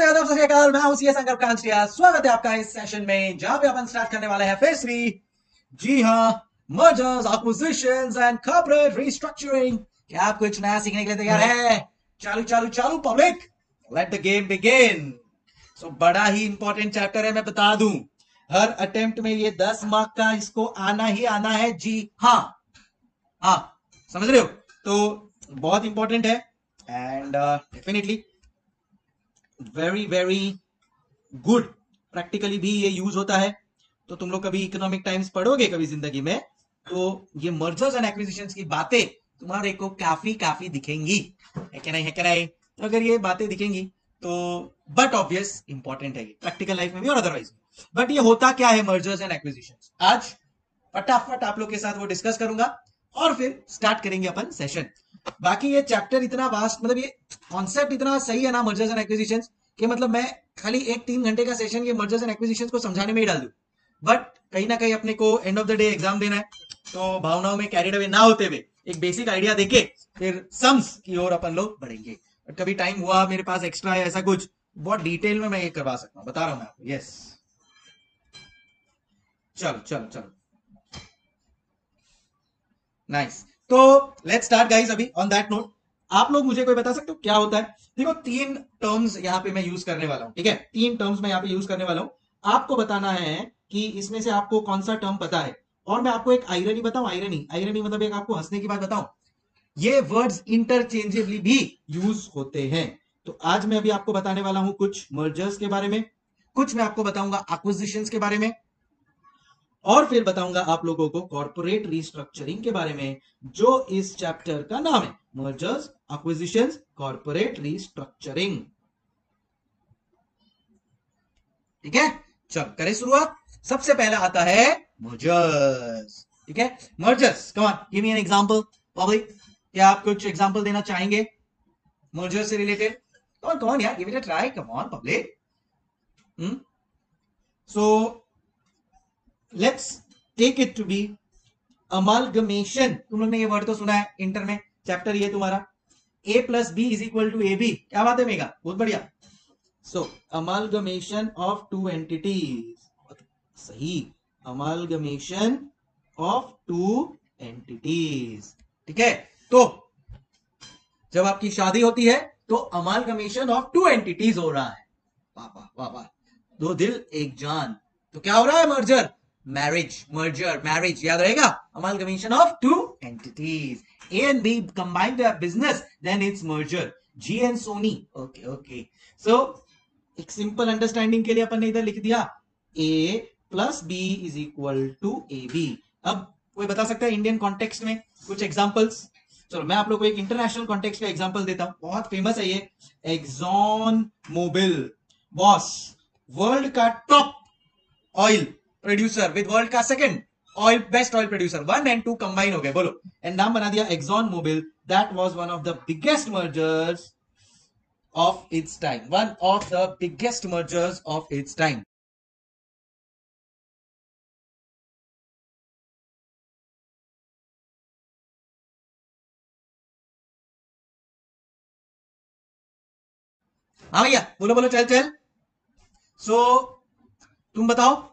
नमस्ते आदाब सत मैं हूँ सीएस कांचिया स्वागत है आपका इस सेशन में। जहाँ पे अपन स्टार्ट करने वाले हैं फ़ेज़ थ्री जी हाँ mergers acquisitions and corporate restructuring क्या आप कुछ नया सीखने के लिए तैयार है? चालू चालू चालू public let the game begin so बड़ा ही इंपॉर्टेंट चैप्टर है मैं बता दूँ। हर अटेम्प्ट में ये दस मार्क का इसको आना ही आना है। जी हाँ। हाँ समझ रहे हो? तो बहुत इंपॉर्टेंट है। And definitely very very good practically भी ये यूज़ होता है। तो तुम लोग कभी इकोनॉमिक टाइम्स पढ़ोगे कभी ज़िंदगी में तो ये मर्जर्स एंड एक्विजिशन की बातें तुम्हारे को काफ़ी काफ़ी दिखेंगी। है क्या नहीं, है क्या नहीं? तो अगर ये बातें दिखेंगी तो बट ऑब्वियस इंपॉर्टेंट है ये प्रैक्टिकल लाइफ में भी और अदरवाइज़ बट ये होता क्या है मर्जर्स एंड एक्विजिशन आज फटाफट आप लोग के साथ वो डिस्कस करूँगा और फिर स्टार्ट करेंगे अपन सेशन बाकी ये चैप्टर इतना वास्ट मतलब ये कॉन्सेप्ट इतना सही है ना मर्जर्स एंड एक्विजिशन कि मतलब मैं खाली एक तीन घंटे का सेशन ये मर्जर्स एंड एक्विजिशन को समझाने में ही डाल दू। बट कहीं ना कहीं अपने को end of the day exam देना है तो भावनाओं में कैरिड अवे ना होते हुए एक बेसिक आइडिया देके फिर सम्स की ओर अपन लोग बढ़ेंगे। कभी टाइम हुआ, मेरे पास एक्स्ट्रा है, ऐसा कुछ, बहुत डिटेल में मैं ये करवा सकता हूँ, बता रहा हूँ मैं आपको यस चलो चलो चलो। नाइस तो लेट्स स्टार्ट गाइस अभी ऑन दैट नोट आप लोग मुझे कोई बता सकते हो क्या होता है? देखो, तीन टर्म्स यहाँ पे मैं यूज़ करने वाला हूँ, ठीक है? तीन टर्म्स मैं यहाँ पे यूज़ करने वाला हूँ। आपको बताना है कि इसमें से आपको कौन सा टर्म पता है? और मैं आपको एक आयरनी बताऊँ? आयरनी आयरनी मतलब एक आपको हंसने की बात बताऊँ? ये वर्ड्स इंटरचेंजेबली भी यूज़ होते हैं। तो आज मैं अभी आपको बताने वाला हूँ कुछ मर्जर्स के बारे में। कुछ मैं आपको बताऊँगा एक्विजिशन के बारे में। और फिर बताऊँगा आप लोगों को कॉर्पोरेट रिस्ट्रक्चरिंग के बारे में, जो इस चैप्टर का नाम है मर्जर्स एक्विजिशन कॉर्पोरेट रिस्ट्रक्चरिंग ठीक है? चल, करें शुरुआत। सबसे पहला आता है मर्जर्स ठीक है? Mergers come on give me an example public क्या आप कुछ एग्जांपल देना चाहेंगे? मर्जर से रिलेटेड कौन कौन यार give it a try come on public so let's take it to be amalgamation तुम लोग ने ये वर्ड तो सुना है इंटर में चैप्टर ये तुम्हारा। A plus B is equal to A B क्या बात है मेगा बहुत बढ़िया। So amalgamation of two entities सही। अमालगमेशन ऑफ़ टू एंटिटीज ठीक है? तो जब आपकी शादी होती है तो अमालगमेशन ऑफ़ टू एंटिटीज हो रहा है। वाह वाह दो दिल, एक जान। तो क्या हो रहा है मर्जर मैरिज मर्जर मैरिज याद रहेगा? Amalgamation of two entities A and B combined business, then it's merger. Zee and Sony okay okay so एक सिंपल अंडरस्टैंडिंग के लिए अपन ने इधर लिख दिया। A plus B is equal to A B अब कोई बता सकता है इंडियन कॉन्टेक्स्ट में कुछ एग्जांपल्स चलो, मैं आप लोग को एक इंटरनेशनल कॉन्टेक्स्ट का एग्जांपल देता हूँ। बहुत फ़ेमस है ये। एग्जॉन मोबिल बॉस वर्ल्ड का top oil producer with world का second oil best oil producer one and two combine हो गए बोलो. एंड नाम बना दिया Exxon Mobil that was one of the biggest mergers of its time. One of the biggest mergers of its time. हाँ भैया बोलो बोलो चल चल. सो so, तुम बताओ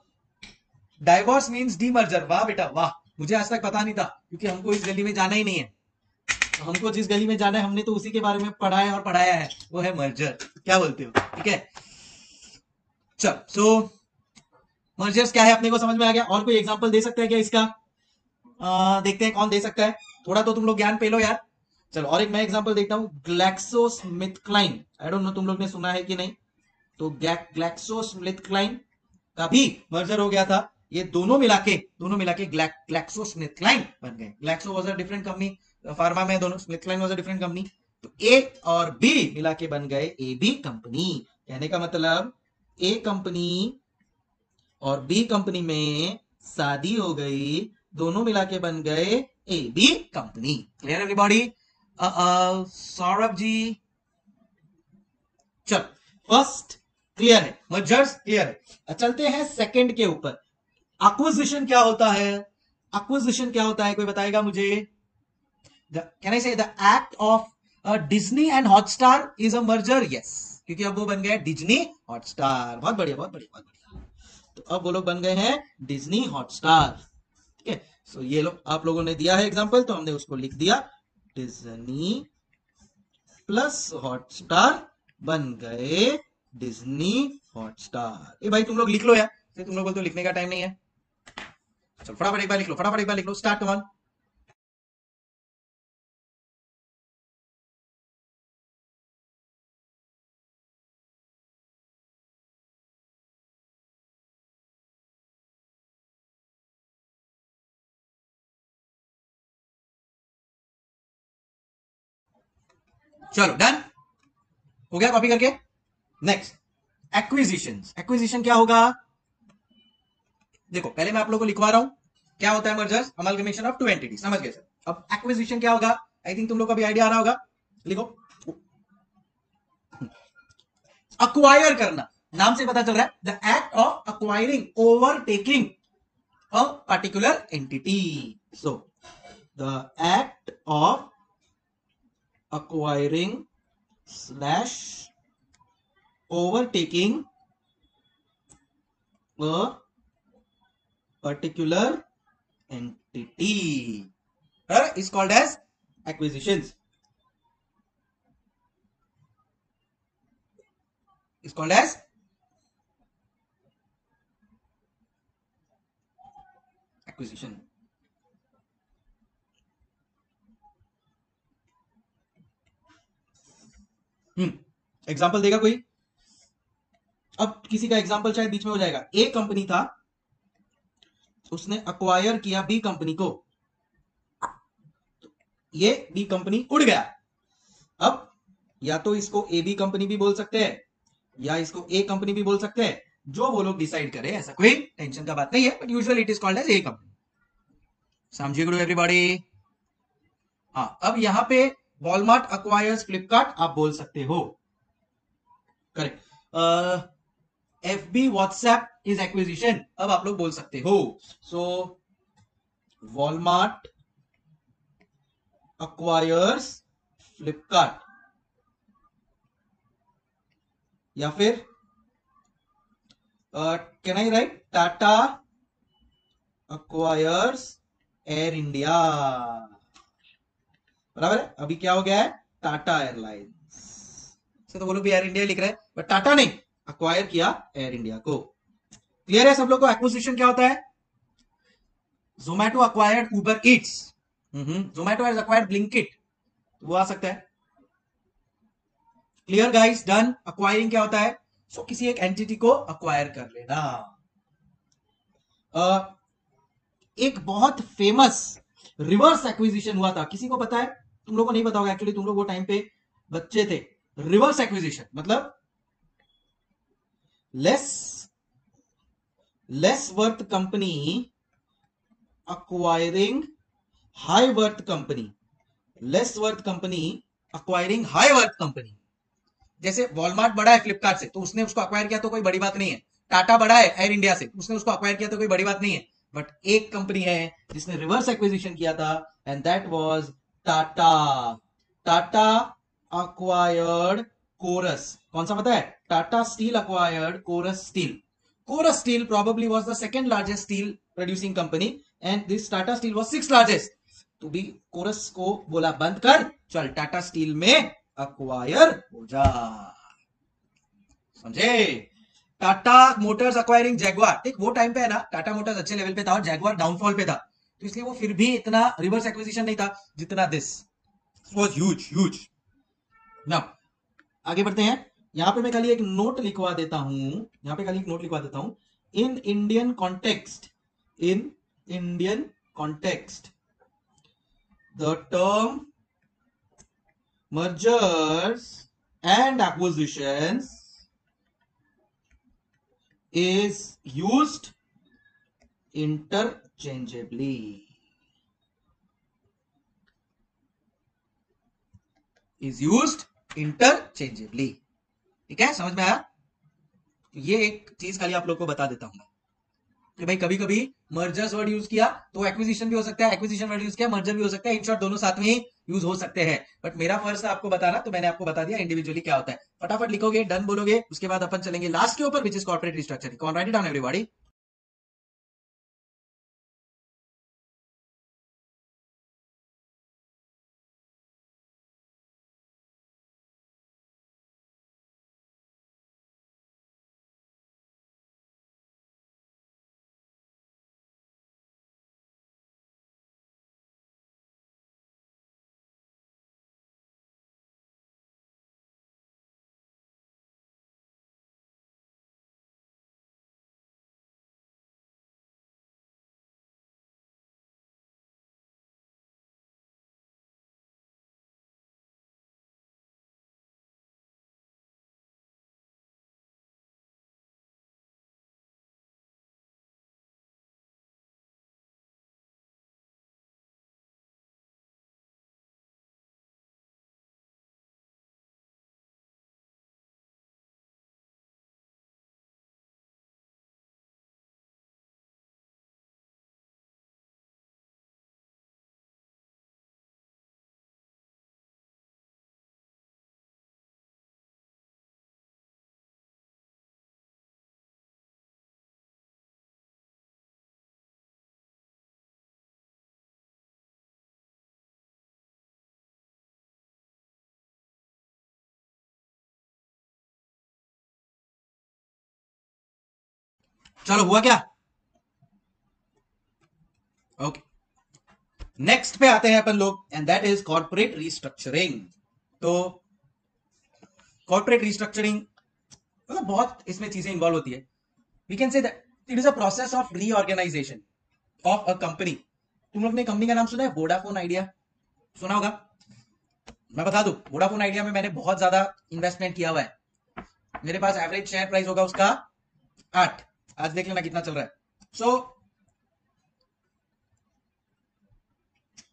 डाइवोर्स मींस डीमर्जर वाह बेटा वाह। मुझे आज तक पता नहीं था क्योंकि हमको इस गली में जाना ही नहीं है। हमको जिस गली में जाना है हमने तो उसी के बारे में पढ़ा है और पढ़ाया है वो है मर्जर क्या बोलते हो? ठीक है? चल सो मर्जर्स क्या है? अपने को समझ में आ गया? और कोई एग्जांपल दे सकता है क्या इसका? आ, देखते हैं कौन दे सकता है। थोड़ा तो तुम लोग ज्ञान पे लो यार। चलो और एक मैं एग्ज़ाम्पल देखता हूँ। Glaxo Smith Kline I don't know तुम लोग ने सुना है कि नहीं? तो ग्लैक्सो स्मिथ क्लाइन का भी मर्जर हो गया था। ये दोनों मिला के दोनों मिला के ग्लैक्सो स्मिथ क्लाइन बन गए। Glaxo was a different company pharma में दोनों Smith Kline was a different company तो ए और बी मिला के बन गए ए बी कंपनी कहने का मतलब ए कंपनी और बी कंपनी में शादी हो गई, दोनों मिला के बन गए A B company clear everybody Saurabh ji, चल फ़र्स्ट क्लियर है मर्जर्स क्लियर है। चलते हैं सेकंड के ऊपर। एक्विजिशन क्या होता है? एक्विजिशन क्या होता है? कोई बताएगा मुझे? I say the act of uh, Disney and Hotstar is a merger? Yes. क्योंकि अब वो बन गए डिज्नी हॉटस्टार बहुत बढ़िया बहुत बढ़िया बहुत बढ़िया। तो अब वो लोग बन गए हैं डिज्नी हॉटस्टार ठीक है? सो ये लोग आप लोगों ने दिया है एग्जांपल तो हमने उसको लिख दिया। डिज्नी प्लस हॉटस्टार बन गए डिज्नी हॉटस्टार ये भाई तुम लोग लिख लो यार। तुम लोग तो लिखने का टाइम नहीं है। चलो, फटाफट एक बार लिख लो, फटाफट एक बार लिख लो स्टार्ट कमान चलो डन हो गया कॉपी करके? नेक्स्ट एक्विजिशन एक्विजिशन क्या होगा? देखो, पहले मैं आप लोगों को लिखवा रहा हूँ। क्या होता है mergers amalgamation of two entity समझ गए सर अब एक्विजिशन क्या होगा? आई थिंक तुम लोग का भी आइडिया आ रहा होगा। लिखो। अक्वायर करना। नाम से पता चल रहा है। The act of acquiring overtaking a particular entity so the act of acquiring slash overtaking a particular entity uh, is called as acquisitions is called as acquisition hmm example देगा कोई अब किसी का एग्ज़ाम्पल शायद बीच में हो जाएगा ए कंपनी था उसने अक्वायर किया बी कंपनी को। ये बी कंपनी उड़ गया। अब या तो इसको ए बी कंपनी भी बोल सकते हैं, या इसको ए कंपनी भी बोल सकते हैं। जो वो लोग डिसाइड करे, ऐसा कोई टेंशन का बात नहीं है but usually it is called as a company समझिए गुरु एवरीबॉडी हाँ अब यहाँ पे वॉलमार्ट अक्वायर्स फ्लिपकार्ट आप बोल सकते हो। Correct. F B WhatsApp is acquisition अब आप लोग बोल सकते हो। सो वॉलमार्ट अक्वायर्स फ्लिपकार्ट या फिर can I write Tata acquires Air India बराबर है? अभी क्या हो गया है? टाटा एयरलाइंस तो वो लोग भी एयर इंडिया लिख रहे हैं बट टाटा ने अक्वायर किया एयर इंडिया को। क्लियर है सब लोग को? एक्विजिशन क्या होता है? Zomato acquired Uber it's Zomato has acquired Blinkit वो आ सकता है। क्लियर गाइस डन अक्वायरिंग क्या होता है? सो so, किसी एक एंटिटी को अक्वायर कर लेना। Uh, एक बहुत फ़ेमस रिवर्स एक्विजिशन हुआ था। किसी को पता है? तुम लोग को नहीं पता होगा एक्चुअली तुम लोग वो टाइम पे बच्चे थे। रिवर्स एक्विजिशन मतलब less less worth company acquiring high worth company less worth company acquiring high worth company जैसे वॉलमार्ट बड़ा है फ्लिपकार्ट से तो उसने उसको अक्वायर किया तो कोई बड़ी बात नहीं है। टाटा बड़ा है एयर इंडिया से, उसने उसको अक्वायर किया तो कोई बड़ी बात नहीं है। बट एक कंपनी है जिसने रिवर्स एक्विजिशन किया था and that was Tata Tata acquired Corus कौन सा पता है? Tata Steel acquired Corus Steel Corus Steel probably was the second largest steel producing company and this tata steel was sixth largest. तो भी Corus को बोला बंद कर। चल टाटा स्टील में अक्वायर हो जा। समझे? टाटा मोटर्स अक्वायरिंग जैगवार ठीक वो टाइम पे है ना टाटा मोटर्स अच्छे लेवल पे था और जैगवार डाउनफॉल पे था। तो इसलिए वो फिर भी इतना रिवर्स एक्विजिशन नहीं था जितना दिस वॉज़ ह्यूज ह्यूज ना आगे बढ़ते हैं। यहाँ पे मैं खाली एक नोट लिखवा देता हूँ। यहाँ पे खाली एक नोट लिखवा देता हूँ। In Indian context in Indian context the term mergers and acquisitions is used interchangeably. Is used interchangeably. ठीक है? समझ में आया? ये एक चीज़ खाली आप लोग को बता देता हूँ कि भाई कभी कभी मर्जर्स वर्ड यूज़ किया तो एक्विजिशन भी हो सकता है एक्विजिशन वर्ड यूज़ किया मर्जर भी हो सकता है इन शॉर्ट दोनों साथ में ही यूज़ हो सकते हैं। बट मेरा फ़र्ज़ आपको बताना तो मैंने आपको बता दिया इंडिविजुअली क्या होता है। फटाफट लिखोगे डन बोलोगे, उसके बाद अपन चलेंगे लास्ट के ऊपर विच इज़ कॉर्पोरेट रिस्ट्रक्चरिंग कौन राइट डाउन एवरीबॉडी चलो, हुआ क्या? ओके नेक्स्ट पे आते हैं अपन लोग and that is corporate restructuring तो कॉर्पोरेट रिस्ट्रक्चरिंग मतलब बहुत इसमें चीज़ें इंवॉल्व होती है। We can say that it is a process of reorganization of a company तुम लोग ने कंपनी का नाम सुना है? वोडाफोन आइडिया सुना होगा? मैं बता दू वोडाफोन आइडिया में मैंने बहुत ज़्यादा इन्वेस्टमेंट किया हुआ है। मेरे पास एवरेज शेयर प्राइस होगा उसका आठ। आज देख लेना कितना चल रहा है। सो so,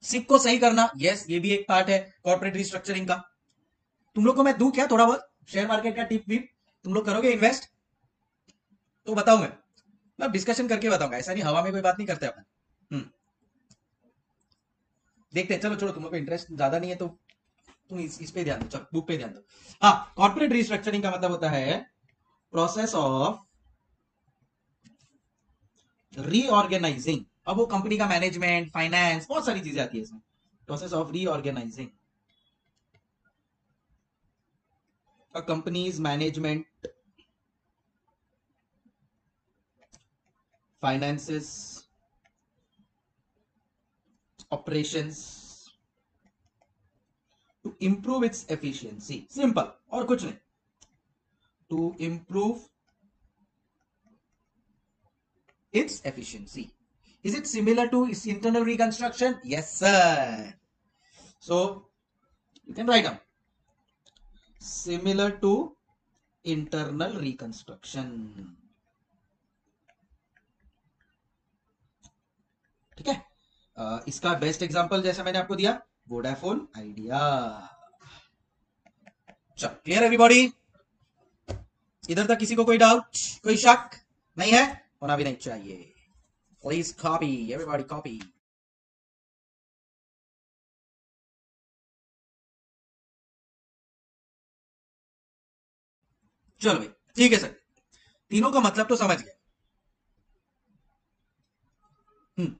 सिक को सही करना यस ये भी एक पार्ट है कॉर्पोरेट रिस्ट्रक्चरिंग का। तुम लोग को मैं दू क्या थोड़ा बहुत? शेयर मार्केट का टिप विप तुम लोग करोगे इन्वेस्ट तो बताऊ मैं। मैं डिस्कशन करके बताऊँगा ऐसा नहीं हवा में कोई बात नहीं करते अपन। हम्म। देखते हैं चलो छोड़ो तुम लोग इंटरेस्ट ज़्यादा नहीं है तो तुम इस, इस पे ध्यान दो चलो बुक पे ध्यान दो। हाँ कॉर्पोरेट रिस्ट्रक्चरिंग का मतलब होता है प्रोसेस ऑफ़ रीऑर्गेनाइजिंग अब वो कंपनी का मैनेजमेंट फाइनेंस बहुत सारी चीज़ें आती है इसमें। Process of reorganizing companies management finances operations to improve its efficiency simple और कुछ नहीं। To improve its efficiency. Is it similar to its internal reconstruction? Yes, sir. So, you can write down. Similar to internal reconstruction. ठीक है uh, इसका best example जैसा मैंने आपको दिया वोडाफोन आइडिया चलो क्लियर एवरीबॉडी इधर तक किसी को कोई डाउट कोई शक नहीं है होना भी नहीं चाहिए प्लीज़ कॉपी एवरीबॉडी कॉपी चलो भाई, ठीक है सर। तीनों का मतलब तो समझ गया हम्म।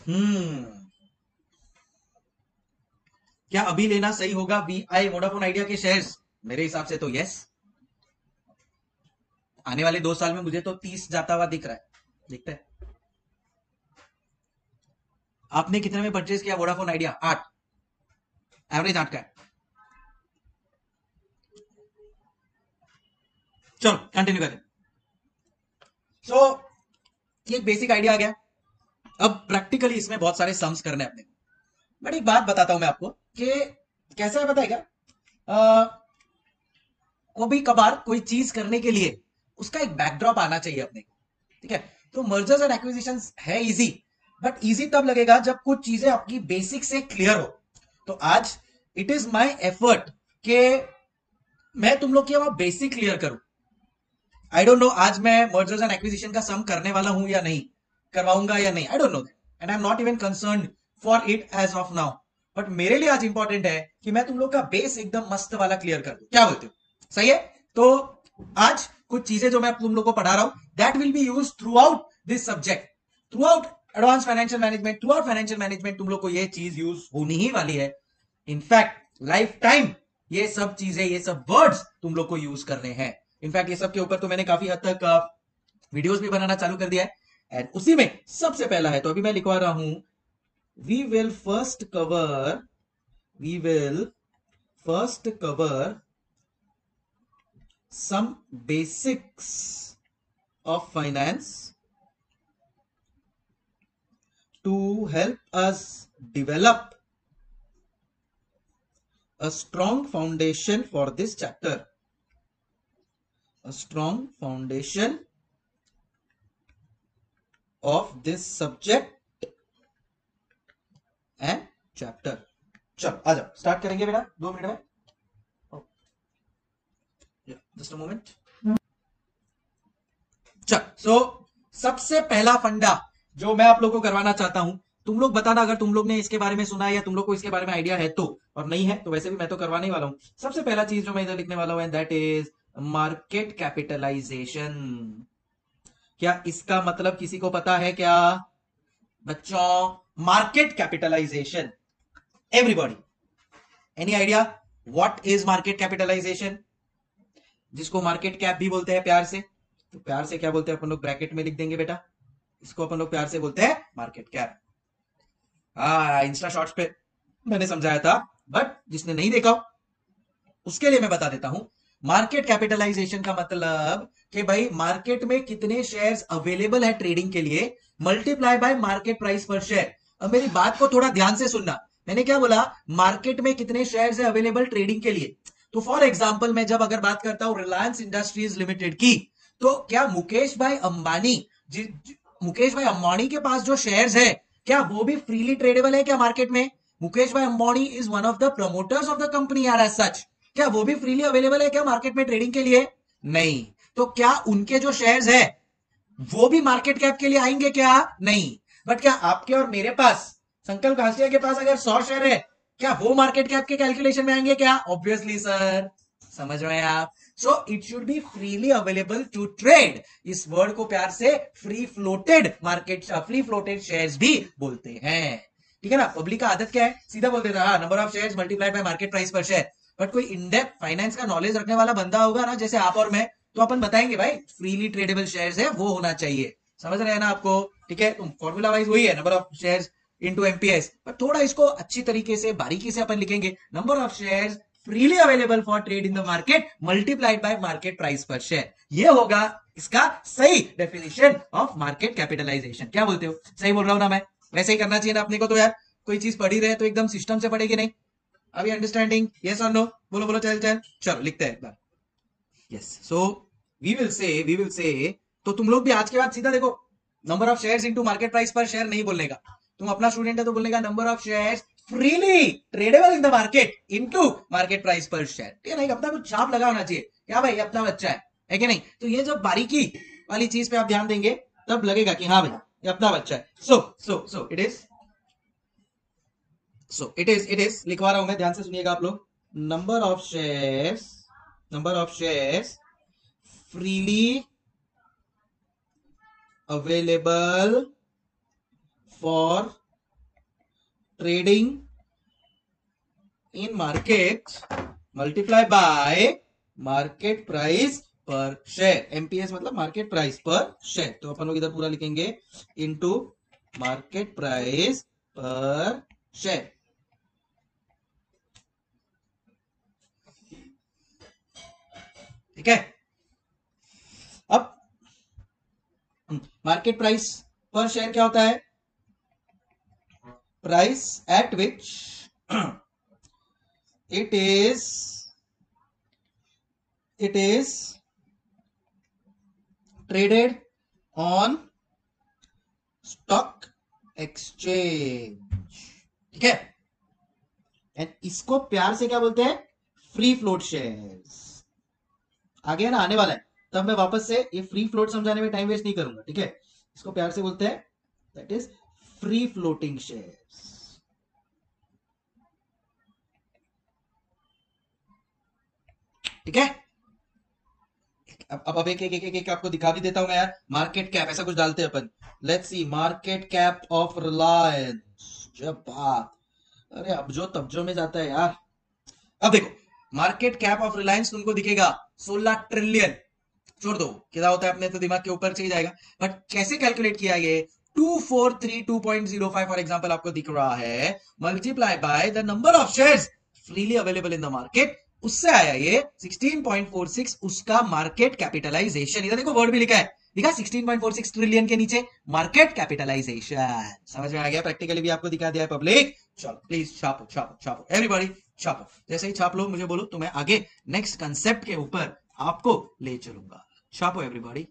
हम्म। क्या अभी लेना सही होगा? वी आई वोडाफोन आइडिया के शेयर्स मेरे हिसाब से तो यस आने वाले दो साल में मुझे तो तीस जाता हुआ दिख रहा है। दिखता है। आपने कितने में परचेज किया? वोडाफोन आइडिया आठ। एवरेज आठ का है। चलो कंटिन्यू करें। सो so, ये बेसिक आइडिया आ गया। अब प्रैक्टिकली इसमें बहुत सारे सम्स करने अपने। बट एक बात बताता हूँ मैं आपको कि कैसे है बताएगा कभी कभार कोई चीज़ करने के लिए उसका एक बैकड्रॉप आना चाहिए अपने ठीक है? तो मर्जर्स एंड एक्विजिशन है इजी बट इजी तब लगेगा जब कुछ चीज़ें आपकी बेसिक से क्लियर हो। तो आज इट इज़ माई एफर्ट के मैं तुम लोग की वहाँ बेसिक क्लियर करूँ। आई डोंट नो आज मैं मर्जर्स एंड एक्विजिशन का सम करने वाला हूँ या नहीं, करवाऊँगा या नहीं I don't know and I am not even concern for it as of now but मेरे लिए आज इंपॉर्टेंट है कि मैं तुम लोग का बेस एकदम मस्त वाला क्लियर कर दू। क्या बोलते हो? सही है? तो आज कुछ चीज़ें जो मैं तुम लोग को पढ़ा रहा हूँ that will be use throughout this subject throughout advance financial management throughout financial management तुम लोग को ये चीज़ यूज़ होनी ही वाली है. इनफैक्ट लाइफ टाइम ये सब चीज़ें, ये सब वर्ड्स तुम लोग को यूज़ करने हैं. इनफैक्ट ये सब के ऊपर तो मैंने काफ़ी हद तक वीडियोस भी बनाना चालू कर दिया है. एंड उसी में सबसे पहला है तो अभी मैं लिखवा रहा हूँ we will first cover we will first cover Some basics of finance to help us develop a strong foundation for this chapter. A strong foundation of this subject and chapter. चलो आ जाओ स्टार्ट करेंगे बेटा दो minute में just a moment चल so सबसे पहला फंडा जो मैं आप लोगों को करवाना चाहता हूँ, तुम लोग बताना अगर तुम लोग ने इसके बारे में सुना है या तुम लोग को इसके बारे में आइडिया है तो और नहीं है तो वैसे भी मैं तो करवाने वाला हूँ। सबसे पहला चीज़ जो मैं इधर लिखने वाला हूँ दैट इज़ मार्केट कैपिटलाइजेशन क्या इसका मतलब किसी को पता है क्या? बच्चों market capitalization everybody any idea what is market capitalization जिसको मार्केट कैप भी बोलते हैं प्यार से तो प्यार से क्या बोलते हैं अपन लोग? ब्रैकेट में लिख देंगे बेटा। इसको अपन लोग प्यार से बोलते हैं मार्केट कैप हाँ इंस्टा शॉर्ट्स पे मैंने समझाया था बट जिसने नहीं देखा उसके लिए मैं बता देता हूँ। मार्केट कैपिटलाइजेशन का मतलब कि भाई मार्केट में कितने शेयर्स अवेलेबल है ट्रेडिंग के लिए multiply by market price per share अब मेरी बात को थोड़ा ध्यान से सुनना। मैंने क्या बोला? मार्केट में कितने शेयर्स है अवेलेबल ट्रेडिंग के लिए? तो फॉर एग्ज़ाम्पल मैं जब अगर बात करता हूँ रिलायंस इंडस्ट्रीज़ लिमिटेड की तो क्या मुकेश भाई अंबानी मुकेश भाई अंबानी के पास जो शेयर्स है, क्या वो भी फ्रीली ट्रेडेबल है क्या मार्केट में? मुकेश भाई Ambani is one of the promoters of the company are as such क्या वो भी फ्रीली अवेलेबल है क्या मार्केट में ट्रेडिंग के लिए? नहीं. तो क्या उनके जो शेयर्स है, वो भी मार्केट कैप के लिए आएँगे क्या? नहीं. बट क्या आपके और मेरे पास, संकल्प घासिया के पास अगर सौ शेयर है क्या वो मार्केट कैप के कैलकुलेशन में आएँगे क्या? ऑब्वियसली सर समझ रहे हैं आप? So it should be freely available to trade इस वर्ड को प्यार से free floated market free floated shares भी बोलते हैं। ठीक है ना? पब्लिक का आदत क्या है? सीधा बोल देता है number of shares multiplied by market price per share but कोई इनडेप्थ फाइनेंस का नॉलेज रखने वाला बंदा होगा ना, जैसे आप और मैं तो अपन बताएँगे, भाई फ्रीली ट्रेडेबल शेयर्स है, वो होना चाहिए। समझ रहे हैं ना आपको? ठीक है? फॉर्मूला वाइज वही है number of shares into MPS per थोड़ा इसको अच्छी तरीके से बारीकी से अपन लिखेंगे number of shares freely available for trade in the market multiplied by market price per share ये होगा इसका सही डेफिनेशन ऑफ़ मार्केट कैपिटलाइजेशन क्या बोलते हो सही बोल रहा हूँ ना मैं वैसे ही करना चाहिए ना अपने को तो यार। कोई चीज़ पढ़ी रहे तो एकदम सिस्टम से पढ़ेगी नहीं। अभी अंडरस्टैंडिंग यस और नो बोलो बोलो, चल चल। चलो, लिखते हैं एक बार। Yes so we will say we will say तो तुम लोग भी आज के बाद सीधा देखो। Number of shares into market price per share नहीं बोलने का। तुम अपना स्टूडेंट है तो बोलने का number of share freely tradable in the market into market price per share ठीक है नहीं अपना कुछ छाप लगा होना चाहिए। क्या भाई अपना बच्चा है है कि नहीं? तो ये जो बारीकी वाली चीज़ पे आप ध्यान देंगे, तब लगेगा कि हाँ भाई ये अपना बच्चा है। So so so it is so it is it is लिखवा रहा हूँ मैं, ध्यान से सुनिएगा आप लोग। Number of shares number of shares freely available for trading in market multiply by market price per share MPS मतलब मार्केट प्राइस पर शेयर तो अपन लोग इधर पूरा लिखेंगे into market price per share ठीक है? अब मार्केट प्राइस पर शेयर क्या होता है? Price at which it is it is traded on stock exchange ठीक है? एंड इसको प्यार से क्या बोलते हैं? फ्री फ्लोट शेयर्स आगे ना, आने वाला है। तब मैं वापस से ये फ्री फ्लोट समझाने में टाइम वेस्ट नहीं करूँगा, ठीक है? इसको प्यार से बोलते हैं that is free floating shares ठीक है? अब अब एक एक एक एक, एक आपको दिखा भी देता हूँ मैं यार। मार्केट कैप ऐसा कुछ डालते हैं अपन। Let's see market cap of Reliance जब बात अरे अब जो तबजो में जाता है यार। अब देखो मार्केट कैप ऑफ़ रिलायंस तुमको दिखेगा। 16 ट्रिलियन छोड़ दो। क्या होता है अपने तो दिमाग के ऊपर से जाएगा। बट कैसे कैलकुलेट किया ये? 2432.05 फॉर एग्जांपल आपको दिख रहा है multiply by the number of shares freely available in the market उससे आया ये 16.46 उसका मार्केट कैपिटलाइजेशन इधर देखो वर्ड भी लिखा है दिखा 16.46 ट्रिलियन के नीचे मार्केट कैपिटलाइजेशन समझ में आ गया? प्रैक्टिकली भी आपको दिखा दिया है पब्लिक चलो प्लीज़ छापो छापो छापो। एवरीबॉडी छापो। जैसे ही छाप लो, मुझे बोलो तो मैं आगे नेक्स्ट कंसेप्ट के ऊपर आपको ले चलूँगा। छापो एवरीबॉडी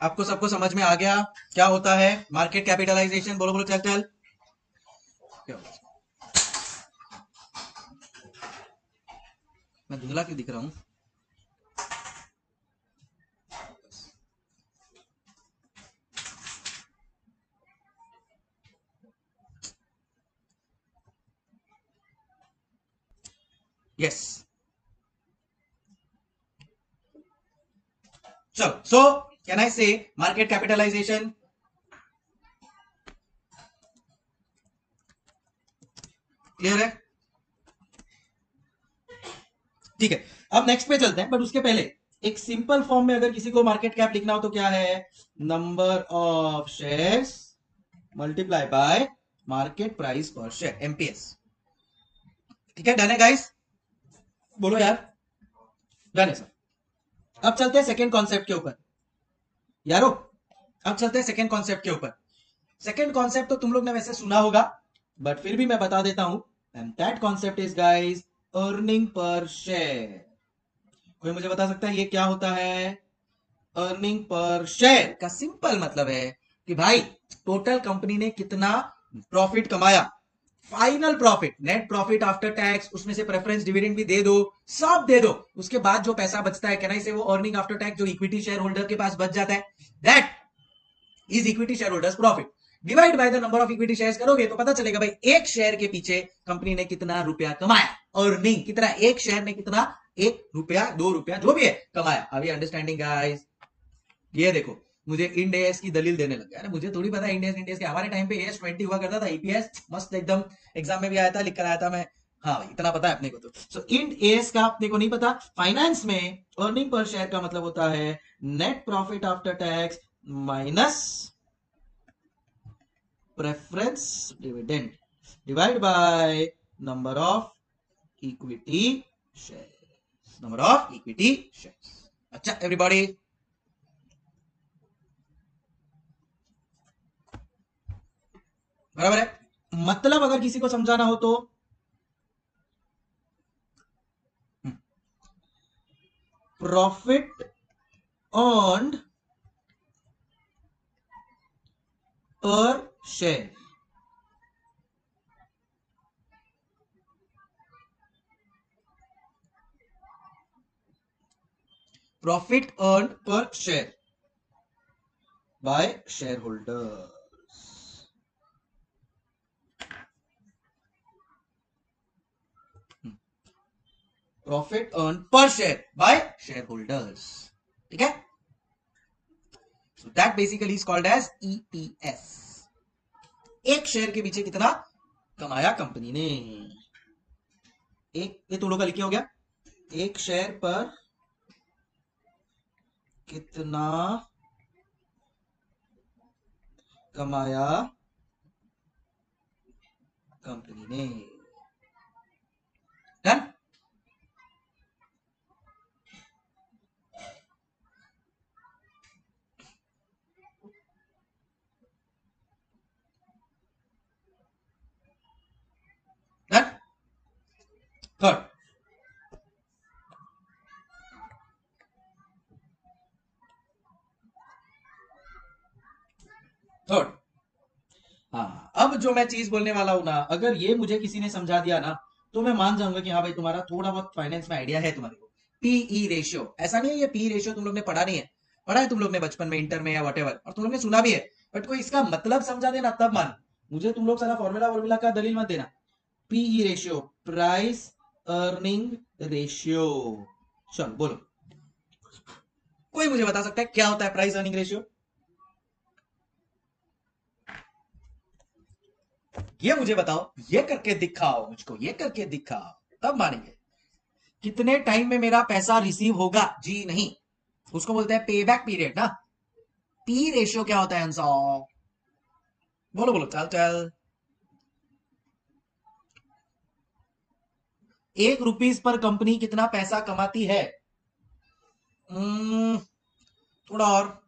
आपको सबको समझ में आ गया क्या होता है? मार्केट कैपिटलाइजेशन बोलो बोलो, चल चल। मैं धुंधला क्यों दिख रहा हूँ? यस चलो so Can I say market capitalization? Clear है? ठीक है। अब नेक्स्ट पे चलते हैं बट उसके पहले, एक सिंपल फॉर्म में अगर किसी को मार्केट कैप लिखना हो तो क्या है? Number of shares multiply by market price per share MPS ठीक है? डन है गाइस बोलो यार। डन है सर अब चलते हैं सेकेंड कॉन्सेप्ट के ऊपर। यारो, अब चलते हैं सेकेंड कॉन्सेप्ट के ऊपर। सेकेंड कॉन्सेप्ट तो तुम लोग ने वैसे सुना होगा बट फिर भी मैं बता देता हूँ। And that concept is guys earning per share कोई मुझे बता सकता है ये क्या होता है? अर्निंग पर शेयर का सिंपल मतलब है कि भाई टोटल कंपनी ने कितना प्रॉफिट कमाया। Final profit net profit after tax उसमें से प्रेफरेंस डिविडेंड भी दे दो, सब दे दो। उसके बाद जो पैसा बचता है कहना से वो अर्निंग आफ्टर टैक्स जो इक्विटी शेयर होल्डर के पास बच जाता है that is equity share holders profit divide by the number of equity shares करोगे तो पता चलेगा भाई, एक शेयर के पीछे कंपनी ने कितना रुपया कमाया? अर्निंग कितना? एक शेयर ने कितना? एक रुपया, दो रुपया, जो भी है, कमाया। अभी अंडरस्टैंडिंग गाइस ये देखो, मुझे इंडेस की दलील देने लग गया। मुझे थोड़ी पता इंडेस इंडेस के। हमारे टाइम पे एस ट्वेंटी हुआ करता था ईपीएस मस्त एकदम। एग्ज़ाम में भी आया था, लिख कर आया था मैं। हाँ भाई, इतना पता है अपने को तो। सो इंड एस का, अपने को नहीं पता। फाइनेंस में अर्निंग पर शेयर का मतलब होता है net profit after tax minus preference dividend divide by number of equity share number of equity share अच्छा एवरीबॉडी बराबर है? मतलब अगर किसी को समझाना हो तो? Profit earned per share. Profit earned per share by shareholders. Hmm. Profit earned per share by shareholders. ठीक है? So that basically is called as EPS एक शेयर के पीछे कितना कमाया कंपनी ने? एक, ये तुम लोग का लिखे हो गया? एक शेयर पर कितना कमाया कंपनी ने डन थर्ड थर्ड हाँ अब जो मैं चीज़ बोलने वाला हूँ ना, अगर ये मुझे किसी ने समझा दिया ना तो मैं मान जाऊँगा कि हाँ भाई तुम्हारा थोड़ा बहुत फाइनेंस में आइडिया है तुम्हारे को। पीई रेशियो ऐसा नहीं है ये पी रेशियो तुम लोग ने पढ़ा नहीं है। पढ़ा है तुम लोग ने बचपन में इंटर में या वट और तुम लोग ने सुना भी है। बट कोई इसका मतलब समझा देना, तब मान। मुझे तुम लोग सारा फॉर्मूला वॉर्मूला का दलील मत देना। PE ratio price earning ratio चलो, बोलो। कोई मुझे बता सकता है क्या होता है प्राइस अर्निंग रेशियो ये मुझे बताओ, ये करके दिखाओ मुझको, ये करके दिखाओ। तब मानेंगे। कितने टाइम में मेरा पैसा रिसीव होगा? जी नहीं। उसको बोलते हैं पे बैक पीरियड ना। पी रेशियो क्या होता है आंसर बोलो बोलो, चल चल। एक रुपीज़ पर कंपनी कितना पैसा कमाती है? hmm, थोड़ा और।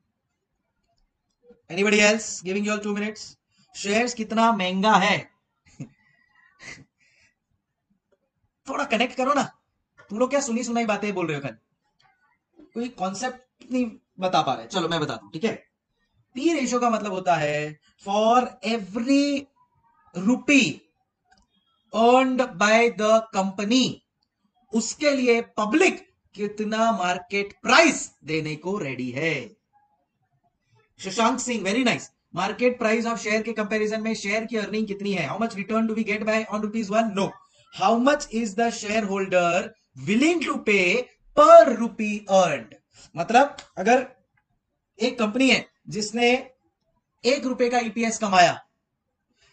Anybody else giving you two minutes shares कितना महँगा है? थोड़ा कनेक्ट करो ना। तुम लोग क्या सुनी सुनाई बातें बोल रहे हो खाली कोई कॉन्सेप्ट नहीं बता पा रहे। चलो मैं बता दू ठीक है? पी रेशियो का मतलब होता है for every rupee earned by the company उसके लिए पब्लिक कितना मार्केट प्राइस देने को रेडी है? Shashank Singh very nice market price of share के कंपैरिजन में शेयर की अर्निंग कितनी है? How much return do we get by on rupees one no how much is the share holder willing to pay per rupee earn मतलब अगर एक company है जिसने एक रुपए का ईपीएस e कमाया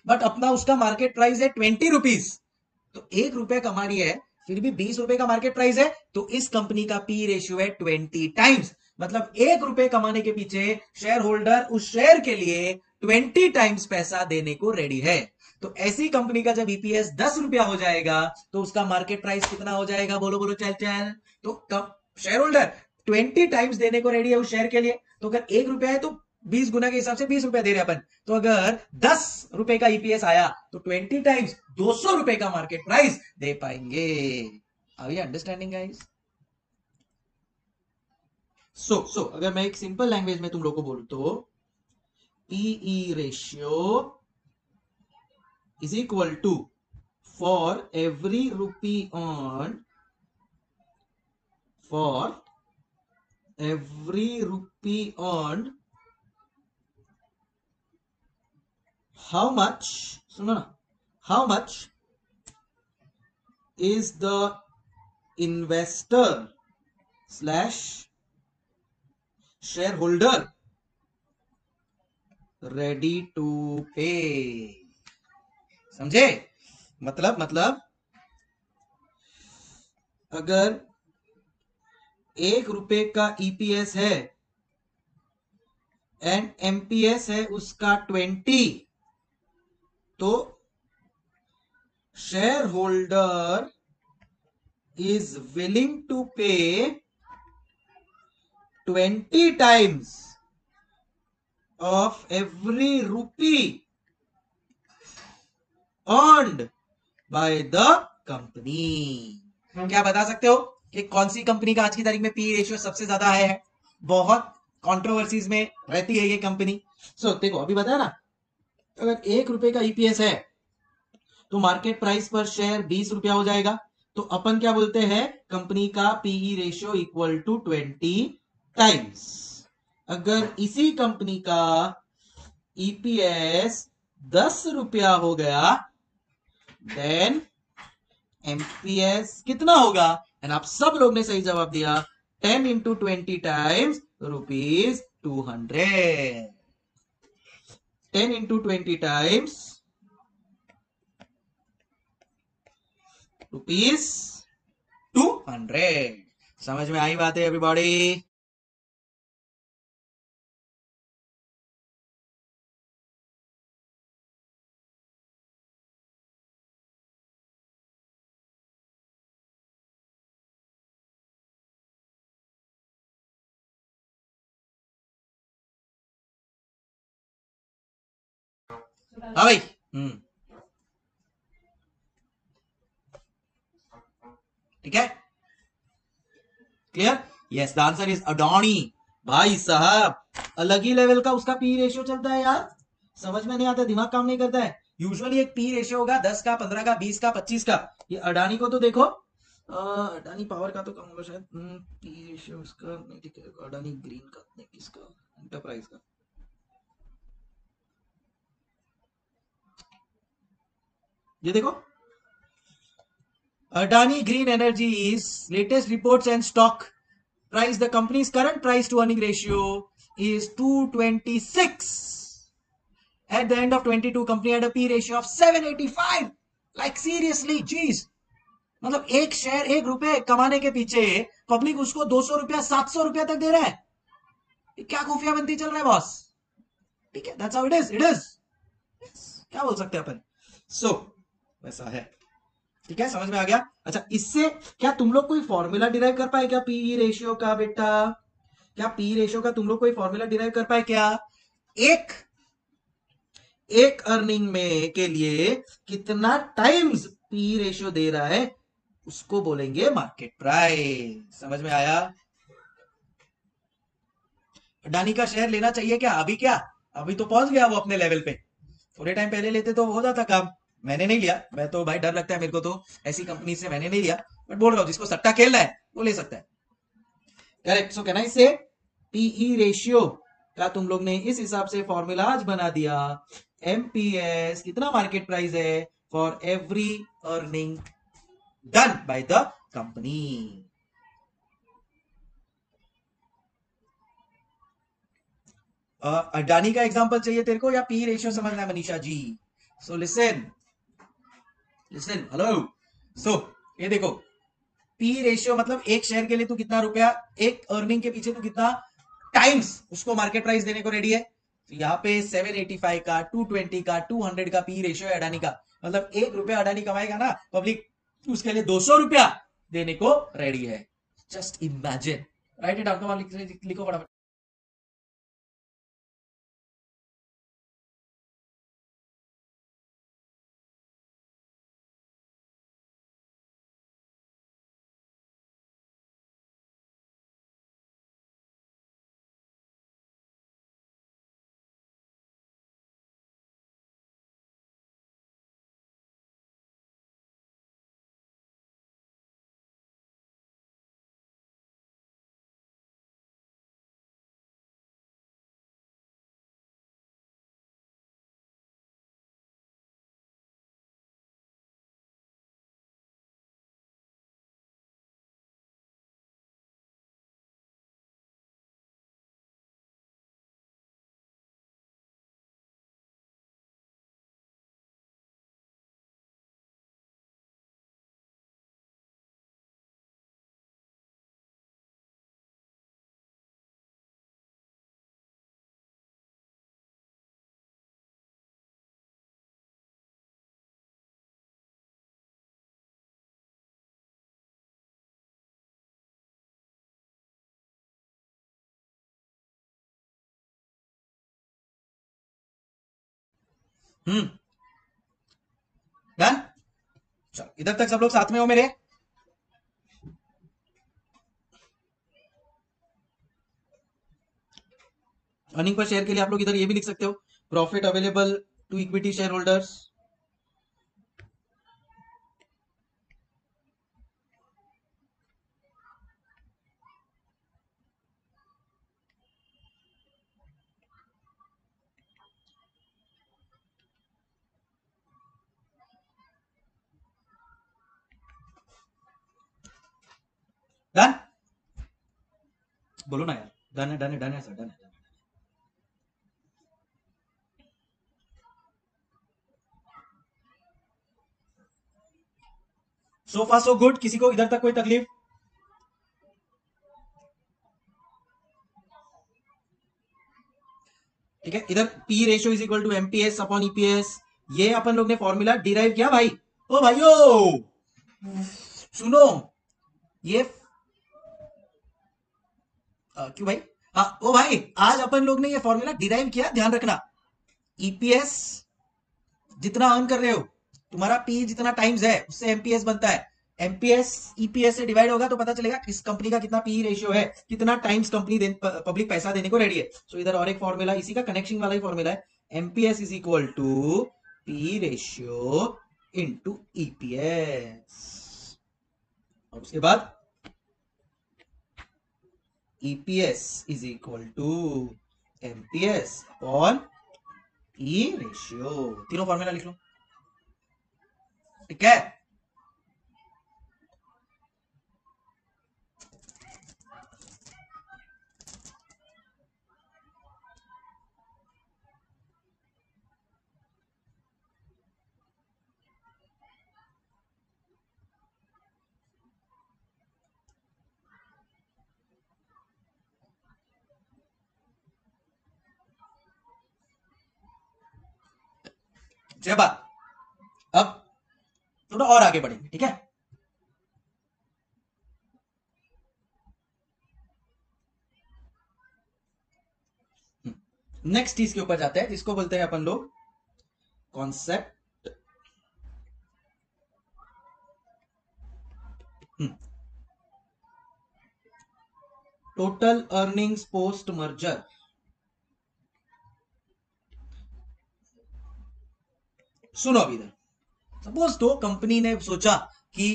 बट अपना उसका मार्केट प्राइस है ट्वेंटी रुपीज़ तो एक रुपए कमा रही है, फिर भी बीस रुपए का मार्केट प्राइस है तो इस कंपनी का पी रेशियो है ट्वेंटी टाइम्स मतलब एक रुपए कमाने के पीछे शेयर होल्डर उस शेयर के लिए ट्वेंटी टाइम्स पैसा देने को रेडी है. तो ऐसी कंपनी का जब ईपीएस e दस रुपया हो जाएगा तो उसका मार्केट प्राइस कितना हो जाएगा? बोलो बोलो, चल चल. तो शेयर होल्डर ट्वेंटी टाइम्स देने को रेडी है उस शेयर के लिए. तो अगर एक रुपया है तो बीस गुना के हिसाब से बीस रुपया दे रहे अपन। तो अगर दस रुपए का ईपीएस e आया तो ट्वेंटी टाइम्स दो सौ रुपए का मार्केट प्राइस दे पाएँगे। अंडरस्टैंडिंग गाइस सो सो अगर मैं एक सिंपल लैंग्वेज में तुम लोग को बोलू तो PE ratio is equal to for every rupee on for every rupee on how much सुनो ना how much is the investor slash share holder ready to pay समझे? मतलब मतलब अगर एक रुपए का ईपीएस है एंड एमपीएस है, उसका ट्वेंटी तो share holder is willing to pay twenty times of every rupee earned by the company. क्या बता सकते हो कि कौन सी कंपनी का आज की तारीख में पी रेशियो सबसे ज़्यादा है? बहुत कंट्रोवर्सीज में रहती है ये कंपनी सो so, देखो अभी बताया ना अगर एक रुपए का ईपीएस है तो मार्केट प्राइस पर शेयर बीस रुपया हो जाएगा। तो अपन क्या बोलते हैं? कंपनी का PE ratio equal to twenty times अगर इसी कंपनी का ईपीएस e दस रुपया हो गया देन एमपीएस कितना होगा? एंड आप सब लोग ने सही जवाब दिया। Ten into twenty times rupees two hundred ten into twenty times rupees two hundred समझ में आई बात है एवरीबॉडी हाँ भाई। हम्म। ठीक है? Clear yes the answer is Adani भाई साहब, अलग ही लेवल का उसका पी रेशियो चलता है यार। समझ में नहीं आता, दिमाग काम नहीं करता है। यूजुअली एक पी रेशियो होगा, दस का, पंद्रह का, बीस का, पच्चीस का। ये अडानी को तो देखो। अडानी पावर का तो कम होगा शायद। पी रेशियो इसका नहीं है अडानी ग्रीन का, नहीं, किसका? एंटरप्राइज का। ये देखो Adani Green Energy is latest report and stock price the company current price to earning ratio is 226 At the end of 22, company had a P ratio of 785. Like seriously, geez. मतलब एक share एक रुपए कमाने के पीछे public उसको दो सौ रुपया सात सौ रुपया तक दे रहा है क्या खुफिया बनती चल रहा है बॉस ठीक है that's how it is. It is. क्या बोल सकते हैं अपन सो so, वैसा है। ठीक है, समझ में आ गया? अच्छा इससे क्या तुम लोग कोई फॉर्मूला डिराइव कर पाए क्या? पी रेशियो का बेटा। क्या पी रेशियो का तुम लोग कोई फॉर्मूला डिराइव कर पाए क्या? एक एक अर्निंग में के लिए कितना टाइम्स पी रेशियो दे रहा है, उसको बोलेंगे मार्केट प्राइस समझ में आया? अडानी का शेयर लेना चाहिए क्या? अभी क्या? अभी तो पहुँच गया वो अपने लेवल पे। थोड़े टाइम पहले लेते तो हो जाता काम। मैंने नहीं लिया। मैं तो भाई डर लगता है मेरे को तो। ऐसी कंपनी से मैंने नहीं लिया। बट बोल रहा हूँ, जिसको सट्टा खेलना है, वो ले सकता है। Correct so can I say PE ratio का तुम लोग ने इस हिसाब से फॉर्मूला आज बना दिया। एमपीएस कितना मार्केट प्राइस है? For every earning done by the company Adani का एग्जांपल चाहिए तेरे को या पी रेशियो समझना है, Manisha ji? So listen listen hello so ये देखो पी रेशियो मतलब एक शेयर के लिए तू कितना रुपया, एक अर्निंग के पीछे तू कितना टाइम्स उसको मार्केट प्राइस देने को रेडी है। तो यहाँ पे 785 का 220 का 200 का पी रेशियो अडानी का। मतलब एक रुपया अडानी कमाएगा ना पब्लिक उसके लिए 200 रुपया देने को रेडी है। Just imagine write it down लिखो फटाफट। हम्म। डन। चलो, इधर तक सब लोग साथ में हो मेरे। अर्निंग पर शेयर के लिए आप लोग इधर ये भी लिख सकते हो। Profit available to equity shareholders done बोलो ना यार। डन है डन है डन है सर डन है। सो फार सो गुड किसी को इधर तक कोई तकलीफ़? ठीक है, इधर P ratio is equal to MPS upon EPS ये अपन लोग ने फॉर्मूला डिराइव किया, भाई। ओ भाइयों! सुनो, ये क्यों भाई? हाँ ओ भाई आज अपन लोग ने ये फॉर्मूला डिराइव किया ध्यान रखना। ईपीएस जितना अर्न कर रहे हो तुम्हारा पी जितना टाइम्स है उससे एमपीएस बनता है। एमपीएस ईपीएस e से डिवाइड होगा तो पता चलेगा किस कंपनी का कितना पी रेशियो है कितना टाइम्स कंपनी पब्लिक पैसा देने को रेडी है। सो so, इधर और एक फॉर्मूला इसी का कनेक्शन वाला ही फॉर्मूला है। MPS is equal to P ratio into EPS उसके बाद? EPS is equal to MPS upon E ratio तीनों फॉर्मूला लिख लो। ठीक है? जब अब थोड़ा और आगे बढ़ेंगे, ठीक है? नेक्स्ट हम्म। चीज़ के ऊपर जाते हैं, जिसको बोलते हैं अपन लोग concept total earnings post merger सुनो अभी इधर। सपोज़ तो कंपनी ने सोचा कि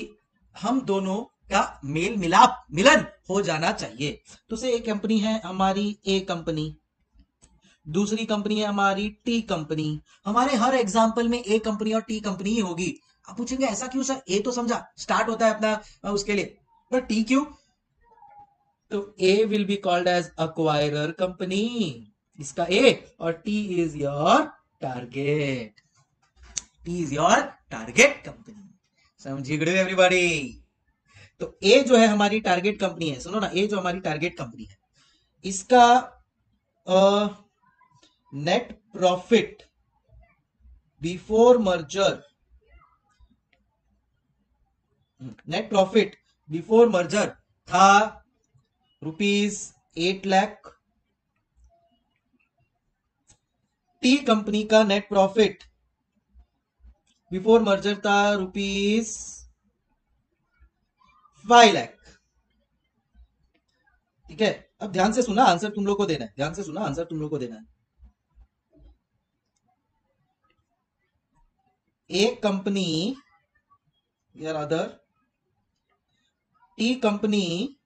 हम दोनों का मेल मिलाप, मिलन हो जाना चाहिए। तो से एक कंपनी है हमारी ए कंपनी दूसरी कंपनी है हमारी टी कंपनी हमारे हर एग्ज़ाम्पल में ए कंपनी और टी कंपनी ही होगी। आप पूछेंगे, ऐसा क्यों सर ए तो समझा स्टार्ट होता है अपना उसके लिए। पर टी क्यों? तो A will be called as acquirer company इसका ए और T is your target T is your target company. समझी गए एवरीबॉडी तो ए जो है हमारी टारगेट कंपनी है। सुनो ना ए जो हमारी टारगेट कंपनी है, इसका net profit before merger net profit before merger था rupees eight lakh T company का नेट प्रॉफिट बिफोर मर्जर था रुपीज़ फाइव लैख ठीक है? अब ध्यान से सुना आंसर तुम लोग को देना है। ध्यान से सुना आंसर तुम लोग को देना है। एक कंपनी यार other T company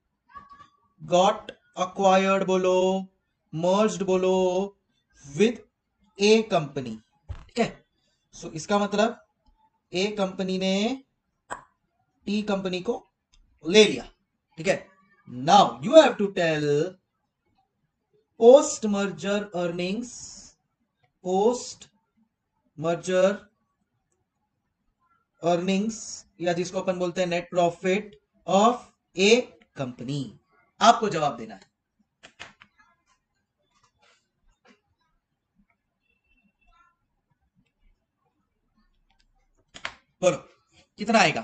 got acquired बोलो मर्ज्ड बोलो विद ए कंपनी ठीक है? सो इसका मतलब ए कंपनी ने टी कंपनी को ले लिया, ठीक है? Now you have to tell post merger earnings post merger earnings या जिसको अपन बोलते हैं net profit of A company आपको जवाब देना है। बोलो कितना आएगा?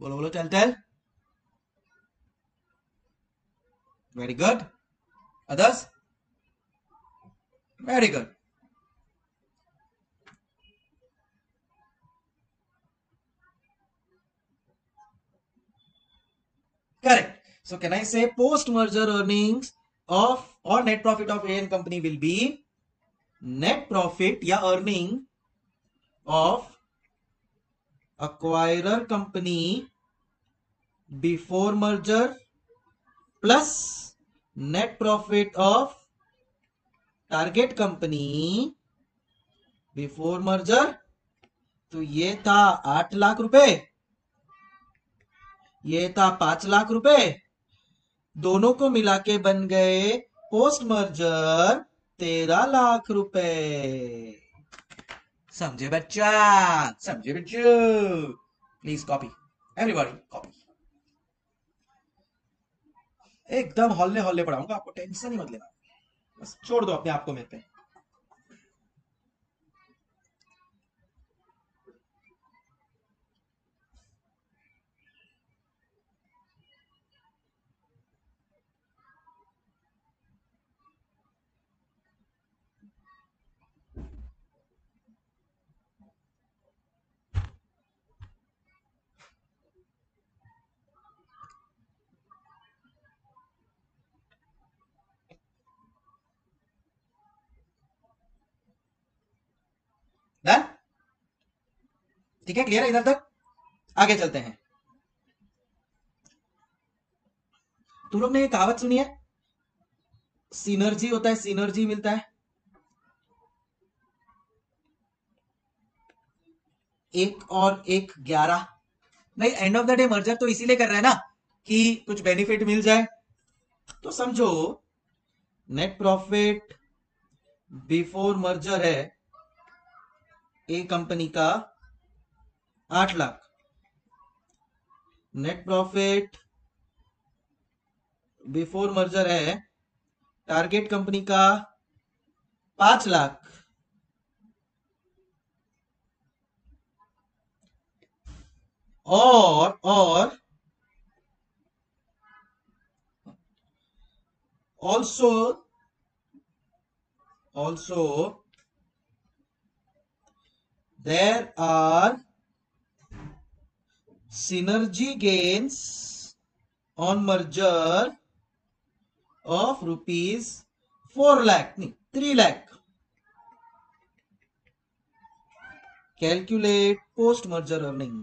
बोलो बोलो, चल चल। Very good others very good correct so can I say post merger earnings of और net profit of A an company will be net profit या earning of acquire company before merger plus net profit of target company before merger तो ये था आठ लाख रुपए। ये था पाँच लाख रुपए। दोनों को मिला के बन गए पोस्ट मर्जर तेरह लाख रुपए। समझे बच्चा? समझे बच्चो? प्लीज़ कॉपी एवरीबॉडी कॉपी एकदम हॉलने हॉलने पढ़ाऊँगा, आपको टेंशन ही मत लेना। बस छोड़ दो अपने आप को मेरे पे। ठीक है? क्लियर है इधर तक? आगे चलते हैं। तुम लोग ने ये कहावत सुनी है? सीनर्जी होता है सीनर्जी मिलता है। एक और एक ग्यारह। नहीं end of the day merger तो इसीलिए कर रहे हैं ना कि कुछ बेनिफिट मिल जाए। तो समझो नेट प्रॉफिट बिफोर मर्जर है ए कंपनी का आठ lakh. Net profit before merger है। टारगेट कंपनी का पाँच लाख। और और also also, there are synergy gains on merger of rupees 4 lakh नहीं 3 lakh calculate post merger earning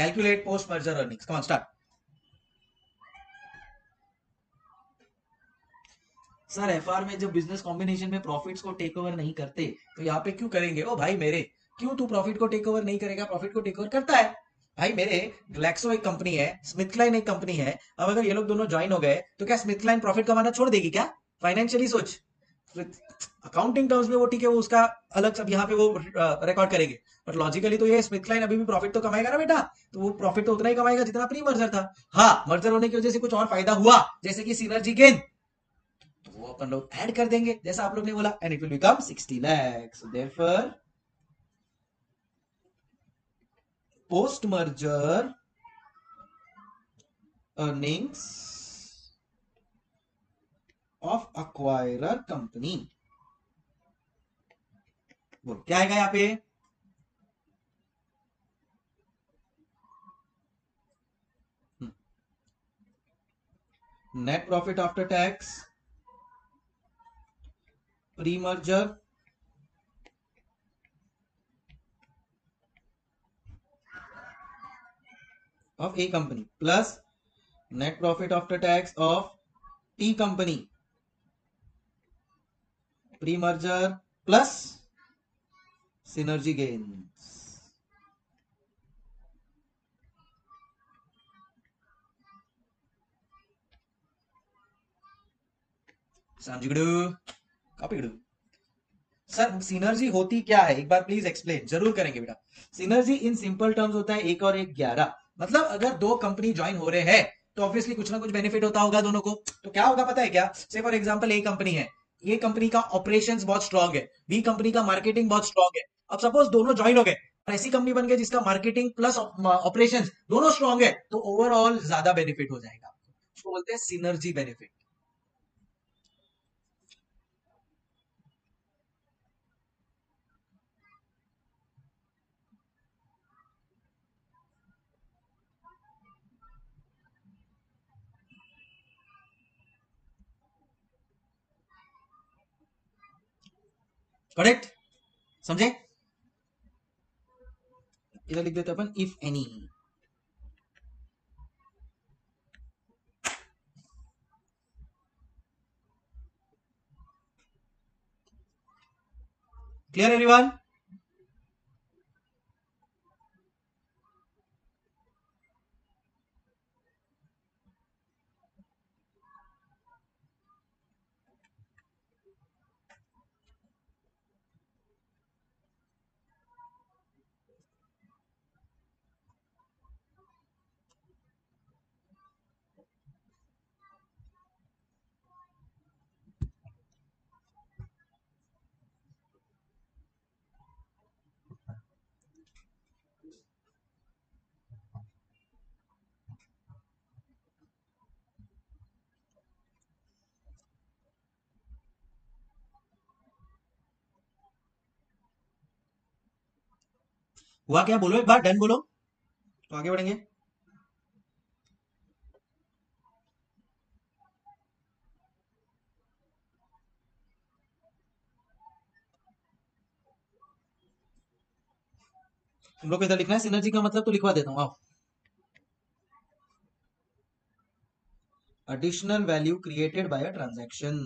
calculate post merger earnings come on start sir FR में जब business combination में profits को टेक ओवर नहीं करते तो यहाँ पे क्यों करेंगे? ओ भाई मेरे, क्यों तू प्रॉफिट को टेक ओवर नहीं करेगा? प्रॉफिट को टेक ओवर करता है। भाई मेरे ग्लैक्सो एक कंपनी है स्मिथलाइन एक कंपनी है। अब अगर ये लोग दोनों ज्वाइन हो गए तो क्या स्मिथलाइन प्रॉफिट कमाना छोड़ देगी क्या? फाइनेंशियली सोच। अकाउंटिंग टर्म्स में वो ठीक है, वो उसका अलग सब यहाँ पे वो रिकॉर्ड करेंगे। बट लॉजिकली तो ये स्मिथलाइन अभी भी प्रॉफिट तो कमाएगा ना बेटा? तो वो प्रॉफिट तो उतना ही कमाएगा जितना प्री मर्जर था। हाँ मर्जर होने की वजह से कुछ और फ़ायदा हुआ, जैसे कि सीनर्जी गेन वो अपन लोग ऐड कर देंगे। जैसा आप लोग ने बोला and it will become 60 lakh so therefore post merger earnings of acquirer company. वो क्या आएगा यहाँ पे? Net profit after tax pre of A company plus net profit after tax of T company pre merger plus synergy gains सांझगड़ू copy sir synergy होती क्या है? एक बार please explain ज़रूर करेंगे बेटा। सिनर्जी इन सिंपल टर्म्स होता है एक और एक ग्यारह। मतलब अगर दो कंपनी ज्वाइन हो रहे हैं तो ऑब्वियसली कुछ ना कुछ बेनिफिट होता होगा दोनों को। तो क्या होगा पता है क्या? Say for example A company है। ये कंपनी का ऑपरेशन बहुत स्ट्रांग है। बी कंपनी का मार्केटिंग बहुत स्ट्रांग है। अब सपोज़ दोनों ज्वाइन हो गए ऐसी कंपनी बन गई जिसका मार्केटिंग प्लस ऑपरेशन दोनों स्ट्रांग है तो ओवरऑल ज़्यादा बेनिफिट हो जाएगा उसको बोलते हैं सिनर्जी बेनिफिट करेक्ट समझे? इधर लिख देते अपन इफ़ एनी क्लियर एवरीवन हुआ क्या? बोलो एक बार, डन बोलो। तो आगे बढ़ेंगे। तुम लोग इधर लिखना है सिनर्जी का मतलब तो लिखवा देता हूँ, आओ। Additional value created by a transaction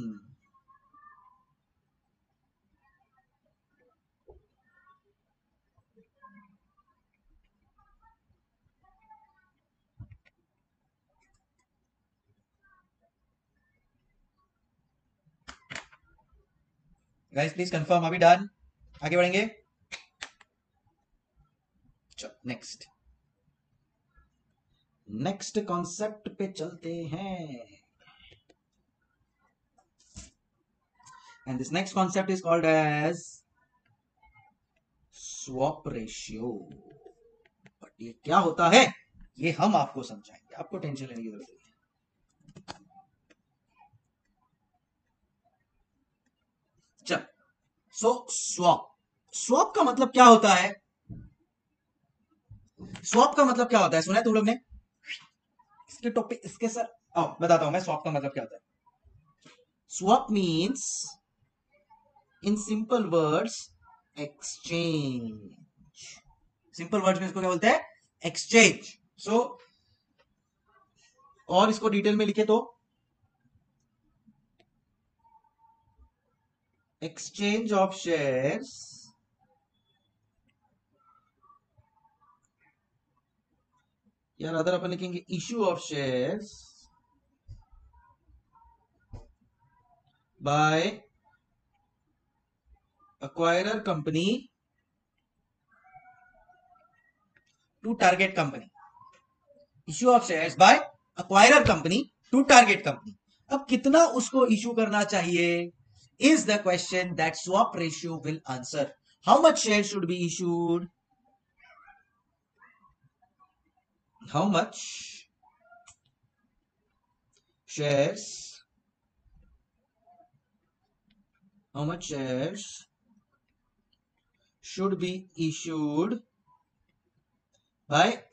guys please confirm अभी डन आगे बढ़ेंगे। नेक्स्ट नेक्स्ट कॉन्सेप्ट पे चलते हैं। And this next concept is called as swap ratio but ये क्या होता है? ये हम आपको समझाएँगे। आपको टेंशन लेने की ज़रूरत नहीं चल सो स्वॉप स्वॉप का मतलब क्या होता है? स्वॉप का मतलब क्या होता है? सुना है तुम लोग ने? इसके टॉपिक इसके सर आओ, बताता हूँ मैं स्वॉप का मतलब क्या होता है। Swap means in simple words exchange simple words में इसको क्या बोलते हैं? एक्सचेंज सो और इसको डिटेल में लिखे तो? Exchange of shares. यार अदर अपन लिखेंगे issue of shares by acquirer company to target company issue of shares by acquirer company to target company अब कितना उसको इश्यू करना चाहिए? is the question that swap ratio will answer. How much shares should be issued? How much shares? How much shares should be issued by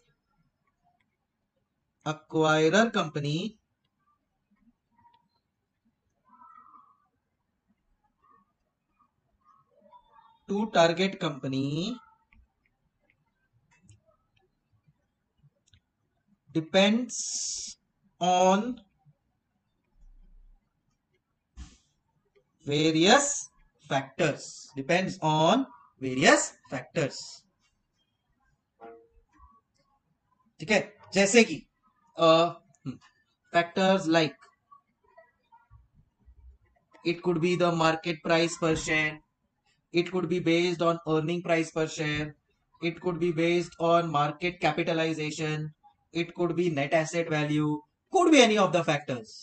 acquirer company to target company depends on various factors, depends on various factors. ठीक है? जैसे कि हम्म, factors like it could be the market price per share it could be based on earning price per share it could be based on market capitalization it could be net asset value could be any of the factors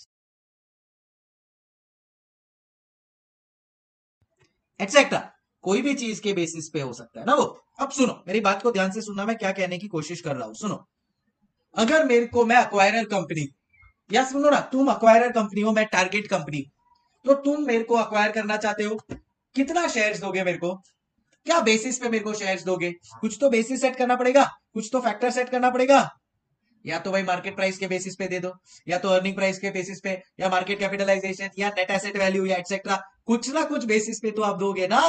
etcetera कोई भी चीज़ के basis पे हो सकता है ना वो अब सुनो मेरी बात को ध्यान से सुनना मैं क्या कहने की कोशिश कर रहा हूँ सुनो अगर मेरे को मैं अक्वायरर कंपनी या सुनो ना तुम अक्वायरर कंपनी हो मैं टारगेट कंपनी तो तुम मेरे को अक्वायर करना चाहते हो कितना शेयर्स दोगे मेरे को? क्या बेसिस पे मेरे को शेयर्स दोगे? कुछ तो बेसिस सेट करना पड़ेगा, कुछ तो फैक्टर सेट करना पड़ेगा। या तो भाई मार्केट प्राइस के बेसिस पे दे दो, या तो अर्निंग प्राइस के बेसिस पे, या मार्केट कैपिटलाइजेशन या नेट एसेट वैल्यू या एक्सेट्रा कुछ ना कुछ बेसिस पे तो आप दोगे ना।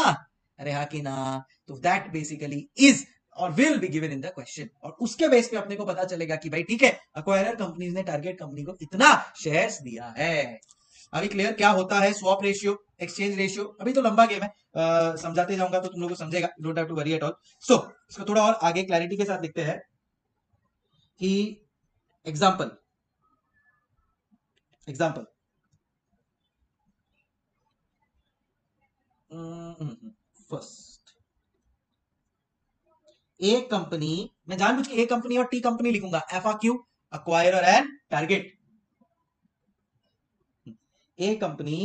अरे हाँ कि ना। तो दैट बेसिकली इज़ और will be given in the question और उसके बेस पे अपने को पता चलेगा कि भाई ठीक है अक्वायरर कंपनीज़ ने टारगेट कंपनी को इतना शेयर्स दिया है। अभी क्लियर क्या होता है? स्वॉप रेशियो एक्सचेंज रेशियो अभी तो लंबा गेम है। समझाते जाऊँगा तो तुम लोग को समझेगा। Don't have to worry at all so इसको थोड़ा और आगे क्लैरिटी के साथ लिखते हैं कि example example first A company मैं जानबूझ के ए कंपनी और टी कंपनी लिखूँगा। F R Q acquirer and target A company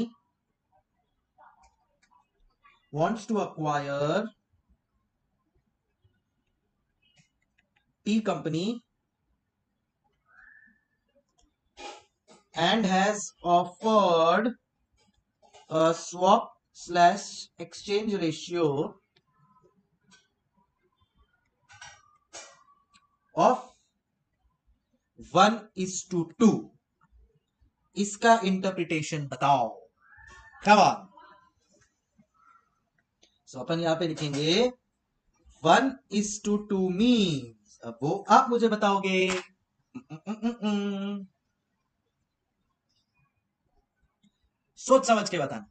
wants to acquire T company and has offered a swap slash exchange ratio of one is to two इसका interpretation बताओ बात so अपन यहाँ पे लिखेंगे one is to two means अब वो आप मुझे बताओगे। सोच समझ के बताना।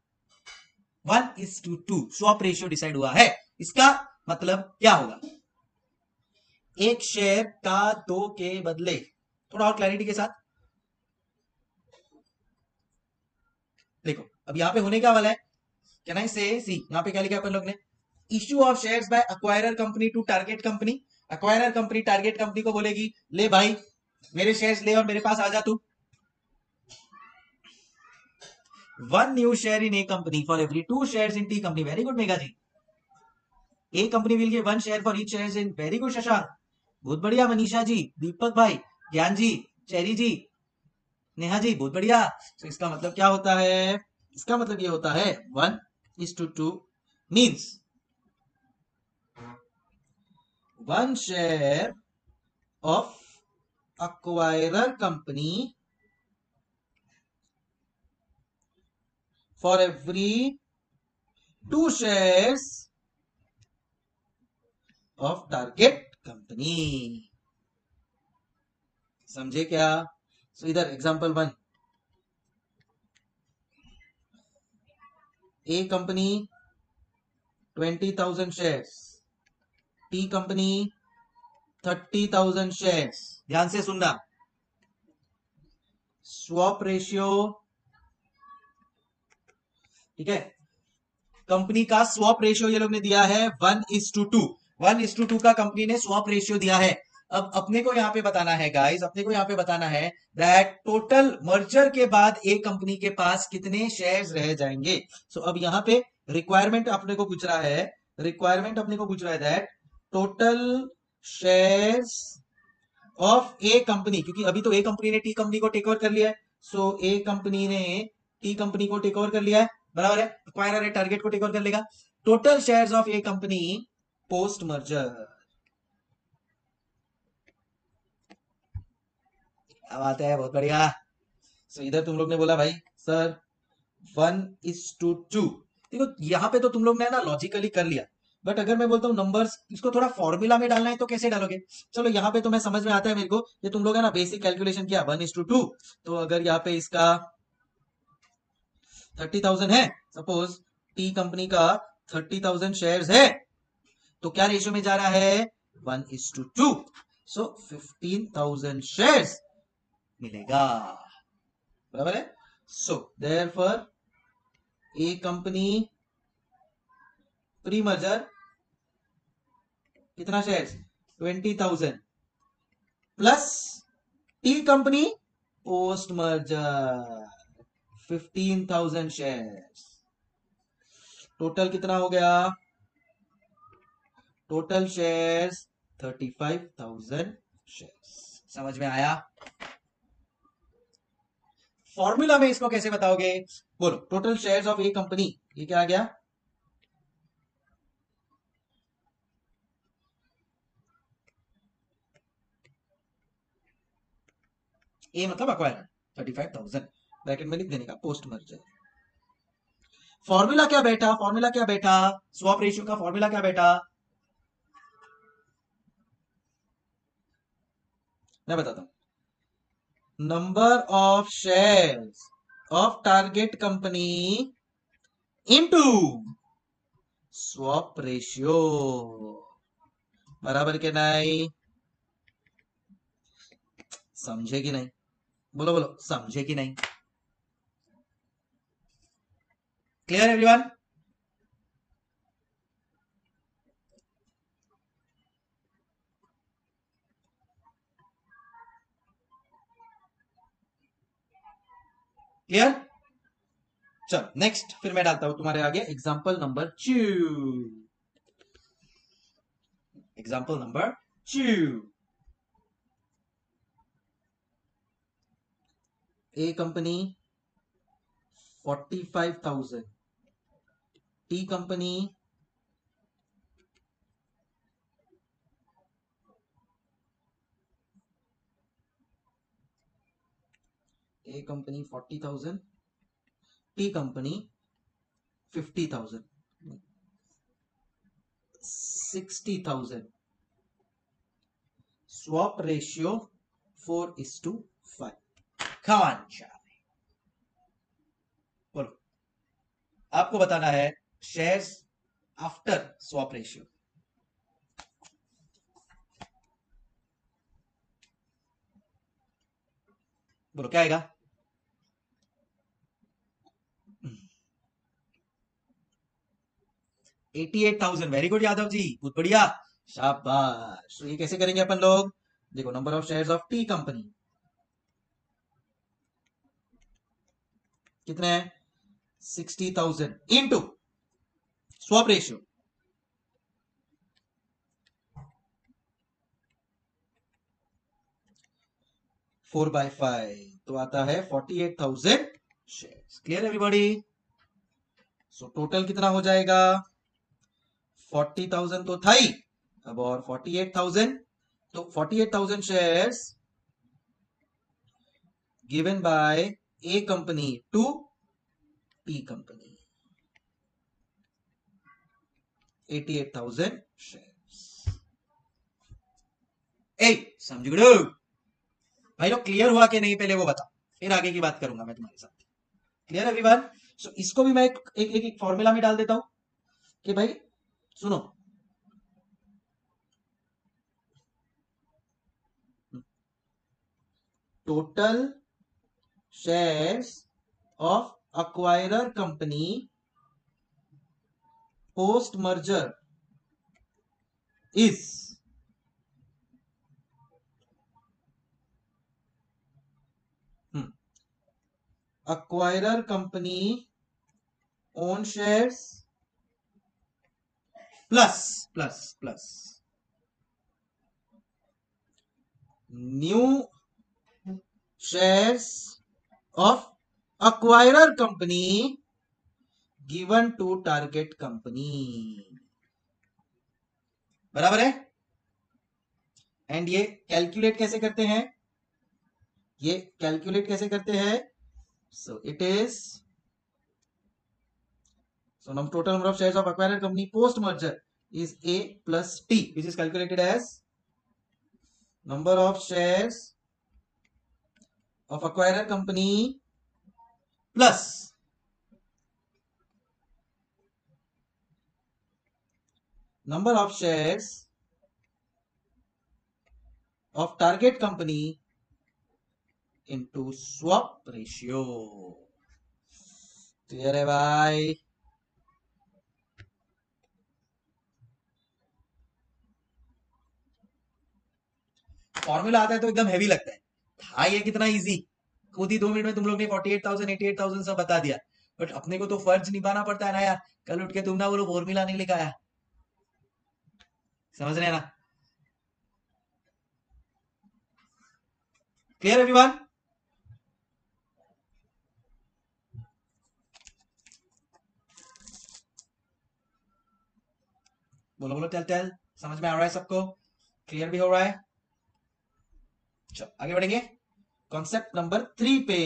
One is to two swap ratio decide हुआ है। इसका मतलब क्या होगा? एक शेयर का दो के बदले। थोड़ा और क्लैरिटी के साथ। देखो, अब यहाँ पे होने क्या वाला है? कैन आई से सी यहाँ पे क्या लिखा अपन लोग ने? Issue of shares by acquirer company to target company acquirer company target company को बोलेगी, ले भाई, मेरे शेयर्स ले और मेरे पास आ जा तू. One new share in A company for every two share in T company very good Megha ji A company will give one share for each share in very good Shashank बहुत बढ़िया, मनीषा जी, दीपक भाई, ज्ञान जी, चेरी जी, नेहा जी, बहुत बढ़िया। तो इसका मतलब क्या होता है? इसका मतलब ये होता है one is two two means one share of acquirer company for every two shares of target company समझे क्या सो so, इधर example one A company twenty thousand shares T company thirty thousand shares ध्यान से सुनना। स्वॉप रेशियो ठीक है? Company का swap ratio ये लोग ने दिया है one is to two two one is to two company ने स्वॉप रेशियो दिया है। अब अपने को यहाँ पे बताना है गाइस अपने को यहाँ पे बताना है दैट टोटल मर्जर के बाद एक कंपनी के पास कितने शेयर्स रह जाएँगे? सो so, अब यहाँ पे रिक्वायरमेंट अपने को पूछ रहा है रिक्वायरमेंट अपने को पूछ रहा है that total shares of A company क्योंकि अभी तो ए कंपनी ने टी कंपनी को टेक ओवर कर लिया है। सो ए कंपनी ने टी कंपनी को टेक ओवर कर लिया है। बराबर है? एक्वायरर टारगेट को टेक ओवर कर लेगा। Total shares of A company post merger क्या बात है बहुत बढ़िया। सो so, इधर तुम लोग ने बोला भाई sir one is to two देखो यहाँ पे तो तुम लोग ने ना लॉजिकली कर लिया। बट अगर मैं बोलता हूँ नंबर्स इसको थोड़ा फॉर्मूला में डालना है तो कैसे डालोगे? चलो यहाँ पे तो मैं समझ में आता है मेरे को ये तुम लोग है ना बेसिक कैलकुलेशन किया वन इज़ टू टू तो अगर यहाँ पे इसका थर्टी थाउज़ेंड है सपोज़ टी कंपनी का थर्टी थाउज़ेंड शेयर है तो क्या रेशियो में जा रहा है? One is to two so fifteen thousand share मिलेगा। बराबर है? So therefore A company pre merger कितना share twenty thousand plus T company post merger fifteen thousand share total कितना हो गया? Total shares thirty five thousand share समझ में आया? फॉर्मूला में इसको कैसे बताओगे? बोलो total shares of A company ये क्या आ गया? ए मतलब acquire thirty five thousand bracket में लिख देने का पोस्ट मर्जर फॉर्मूला क्या बैठा? फॉर्मूला क्या बैठा? स्वॉप रेशियो का फॉर्मूला क्या बैठा? मैं बताता हूँ। Number of shares of target company into swap ratio बराबर के नहीं? समझे कि नहीं? बोलो बोलो। समझे कि नहीं? क्लियर एवरीवन क्लियर चल नेक्स्ट फिर मैं डालता हूँ तुम्हारे आगे example number two example number two A company forty five thousand A company forty thousand T company fifty thousand sixty thousand swap ratio four is to five come on बोलो। आपको बताना है शेयर्स आफ्टर स्वॉप रेशियो बोलो, क्या आएगा? Eighty eight thousand. Very good Yadav ji. बहुत बढ़िया। शाबाश। तो ये कैसे करेंगे अपन लोग? देखो number of shares of T company कितने हैं? Sixty thousand into swap ratio four by five तो आता है forty eight thousand share clear everybody so total कितना हो जाएगा? फोर्टी थाउज़ेंड तो था ही। अब और फोर्टी एट थाउज़ेंड तो forty eight thousand share given by A company to P company eighty eight thousand share ए समझ गए? भाई लोग क्लियर हुआ कि नहीं पहले वो बता फिर आगे की बात करूँगा मैं तुम्हारे साथ। क्लियर एवरीवन सो इसको भी मैं एक एक एक, एक फॉर्मूला में डाल देता हूँ कि भाई सुनो total shares of acquirer company post merger is acquirer company own shares plus plus plus new shares of acquire company given to target company बराबर है? एंड ये कैलकुलेट कैसे करते हैं? ये कैलकुलेट कैसे करते हैं? So it is so num total number of shares of acquired company post merger is a plus t which is calculated as number of shares of acquired company plus number of shares of target company into swap ratio clear है भाई formula आता है तो एकदम heavy लगता है। था ये कितना इजी खुद ही दो मिनट में तुम लोग ने forty eight thousand eighty eight thousand सब बता दिया। बट अपने को तो फ़र्ज़ निभाना पड़ता है ना यार। कल उठ के तुम ना बोलो फॉर्मूला नहीं लिखा है समझ रहे ना? क्लियर एवरीवन बोलो बोलो टेल टेल समझ में आ रहा है सबको? क्लियर भी हो रहा है? चलो, आगे बढ़ेंगे। कॉन्सेप्ट नंबर थ्री पे।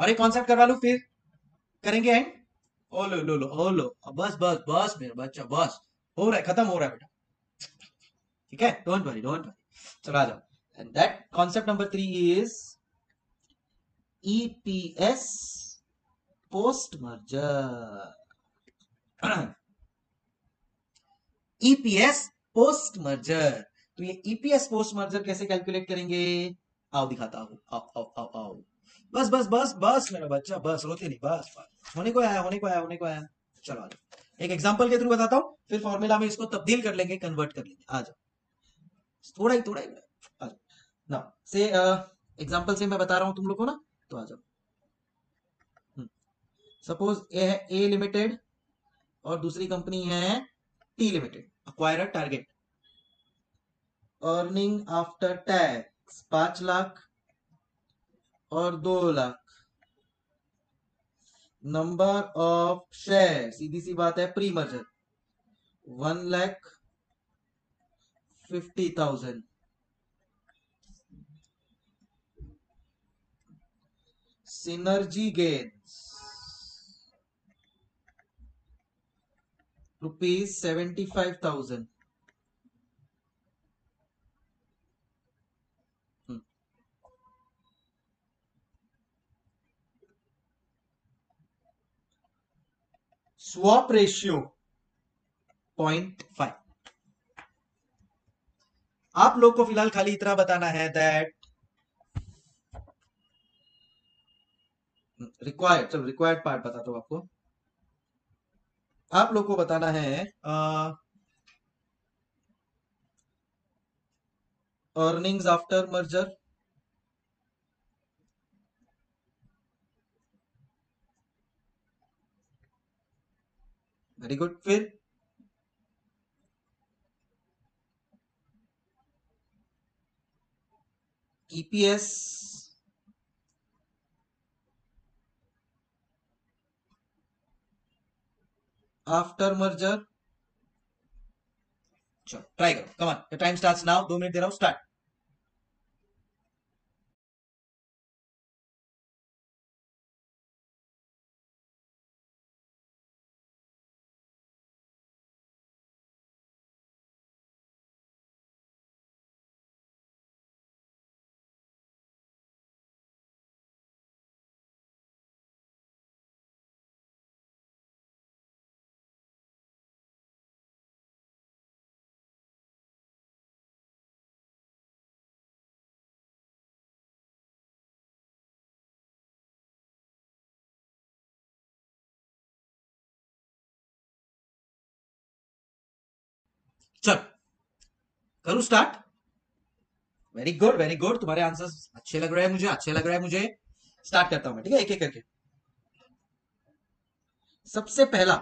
और एक कॉन्सेप्ट करवा लू फिर। करेंगे एंड ओ लो लो लो, ओ लो। बस बस बस, मेरा बच्चा, बस। हो रहा है, खत्म हो रहा है बेटा। ठीक है? डोंट वरी डोंट वरी चलो, आ जाओ। And that concept number 3 is EPS post merger EPS post merger तो ये ईपीएस पोस्ट मर्जर कैसे कैलकुलेट करेंगे? आओ दिखाता हूँ। आओ आओ आओ आओ। बस बस बस बस मेरा बच्चा, बस, रोते नहीं, बस होने को आया, होने को आया, होने को आया। चलो आ जाओ। एक एग्जांपल के थ्रू बताता हूँ, फिर फॉर्मूला में इसको तब्दील कर लेंगे कन्वर्ट कर लेंगे। आ जाओ। थोड़ा ही थोड़ा ही। ना से एग्जांपल से मैं बता रहा हूँ तुम लोग को ना तो आ जाओ। सपोज़ ए है ए लिमिटेड और दूसरी कंपनी है T limited acquire target earning after tax पाँच लाख और दो लाख. नंबर ऑफ़ शेयर सीधी सी बात है pre merger one lakh fifty thousand synergy gains. Rupees 75000 Hmm. swap ratio 0.5 आप लोग को फ़िलहाल खाली इतना बताना है दैट रिक्वायर्ड चलो रिक्वायर्ड पार्ट बता दो आपको। आप लोग को बताना है earnings after merger very good फिर? ईपीएस आफ्टर मर्जर चलो ट्राई करो. Come on time start now दो मिनट दे रहा हूँ. स्टार्ट चल, करूँ start very good very good तुम्हारे आंसर अच्छे लग रहे हैं मुझे, अच्छे लग रहे हैं मुझे। स्टार्ट करता हूँ मैं, ठीक है? एक एक करके सबसे पहला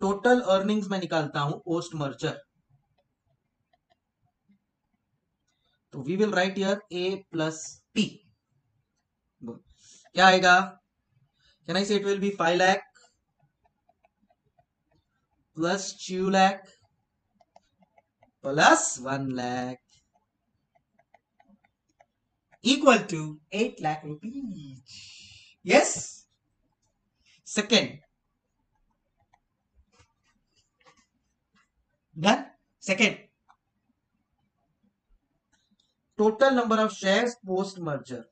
टोटल अर्निंग्स मैं निकालता हूँ पोस्ट मर्जर तो we will write here A plus B क्या आएगा? Can I say it will be five lakh plus 2 lakh plus 1 lakh equal to 8 lakh rupees. Yes? Second. Done? Second. Total number of shares post merger.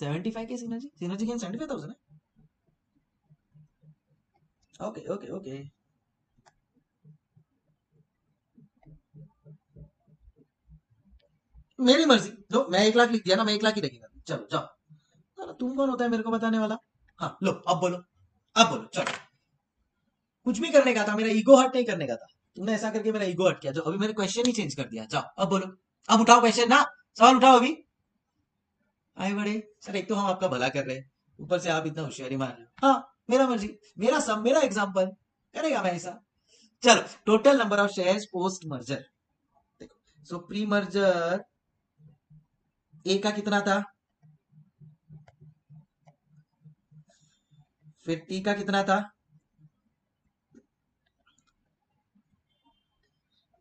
Seventy five के synergy synergy gain seventy five thousand है? Okay okay okay. मेरी मर्ज़ी। लो, मैं एक लाख लिख दिया ना, मैं एक लाख ही लगेगा चलो, जाओ। तुम कौन होता है मेरे को बताने वाला? हाँ लो, अब बोलो। अब बोलो, चलो। कुछ भी करने का था, मेरा ईगो हट नहीं करने का था। तुमने ऐसा करके मेरा ईगो हट किया, जो अभी मैंने क्वेश्चन ही चेंज कर दिया। जाओ, अब बोलो। अब उठाओ क्वेश्चन ना। सवाल उठाओ अभी। आए बड़े। सर, एक तो हम आपका भला कर रहे हैं। ऊपर से आप इतना होशियारी मार रहे हो। हाँ मेरा मर्ज़ी। मेरा सब मेरा एग्ज़ाम्पल करेगा मैं ऐसा? चलो total number of shares post merger देखो सो प्री मर्जर ए का कितना था? फिर टी का कितना था?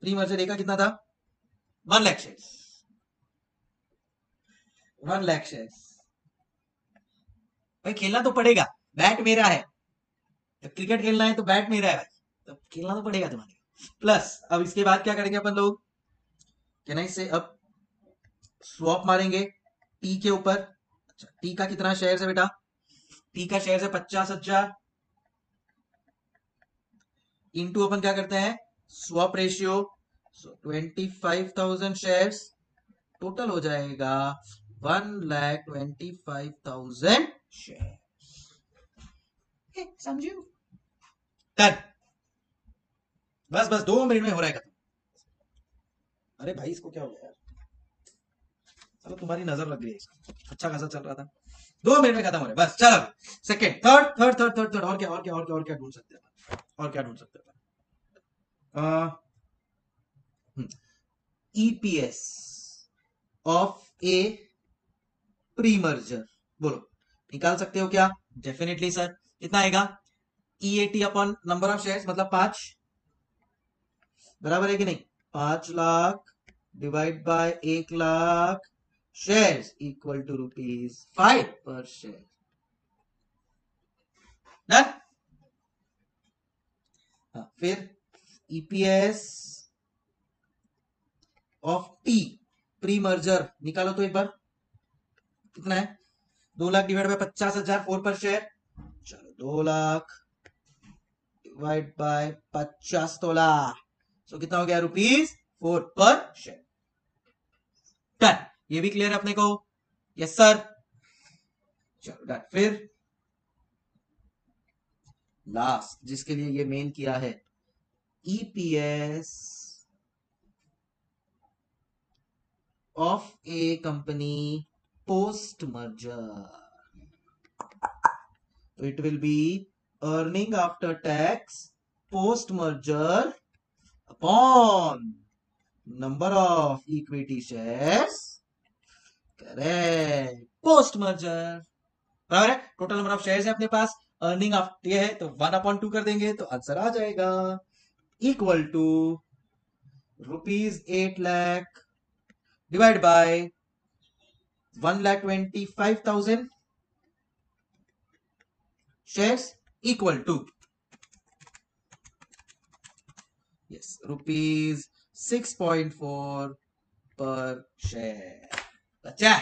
प्री मर्जर ए का कितना था? One lakh shares one lakh shares भाई, खेलना तो पड़ेगा। बैट मेरा है। तो क्रिकेट खेलना है तो बैट मेरा है। तो खेलना तो पड़ेगा तुम्हारे प्लस अब इसके बाद क्या करेंगे अपन लोग? कैन से अब स्वॉप मारेंगे टी के ऊपर? अच्छा टी का कितना शेयर है बेटा? टी का शेयर है पचास हज़ार। इंटू अपन क्या करते हैं? Swap ratio twenty five thousand share total हो जाएगा one lakh twenty five thousand share समझू? बस बस, दो मिनट में हो रहा है अरे भाई, इसको क्या हो गया यार? चलो, तुम्हारी नज़र लग रही है इसको। अच्छा खासा चल रहा था। दो मिनट में खत्म हो रहा है। बस, चलो। Second third third third third third और क्या और क्या और क्या और क्या ढूंढ सकते हैं और क्या ढूंढ सकते हैं ईपीएस ऑफ़ ए प्रीमर्जर बोलो। निकाल सकते हो क्या? डेफिनेटली सर कितना आएगा? E AT upon number of shares मतलब पाँच। बराबर है कि नहीं? पाँच लाख डिवाइड बाय एक lakh shares equal to rupees five per share done हाँ, फिर EPS of T pre merger निकालो तो एक बार। कितना है? दो लाख डिवाइड बाय पचास हज़ार फोर पर शेयर चलो, दो लाख डिवाइड बाय पचास तोला। सो कितना हो गया rupees four per share done ये भी क्लियर है अपने को? यस सर चलो डन फिर लास्ट जिसके लिए ये मेन किया है EPS of A company post merger तो it will be earning after tax post merger upon number of equity shares correct post बराबर है? टोटल नंबर ऑफ़ शेयर्स है अपने पास. अर्निंग ये है तो वन अपॉन टू कर देंगे तो आंसर आ जाएगा. Equal to rupees eight lakh divide by one lakh twenty five thousand shares equal to yes rupees six point four per share अच्छा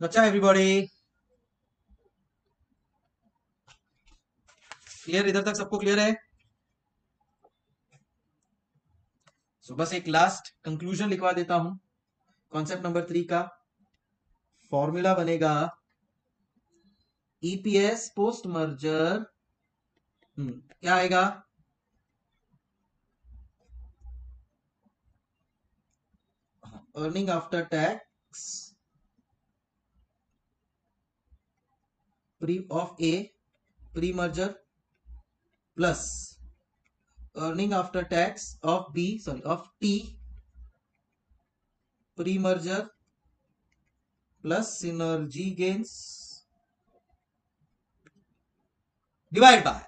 अच्छा एवरीबॉडी क्लियर इधर तक सबको क्लियर है? सो so, बस एक लास्ट कंक्लूजन लिखवा देता हूँ। कॉन्सेप्ट नंबर थ्री का फॉर्मूला बनेगा ईपीएस पोस्ट मर्जर क्या आएगा? Earning after tax pre of A pre merger plus earning after tax of B sorry of of pre merger plus synergy gains divide by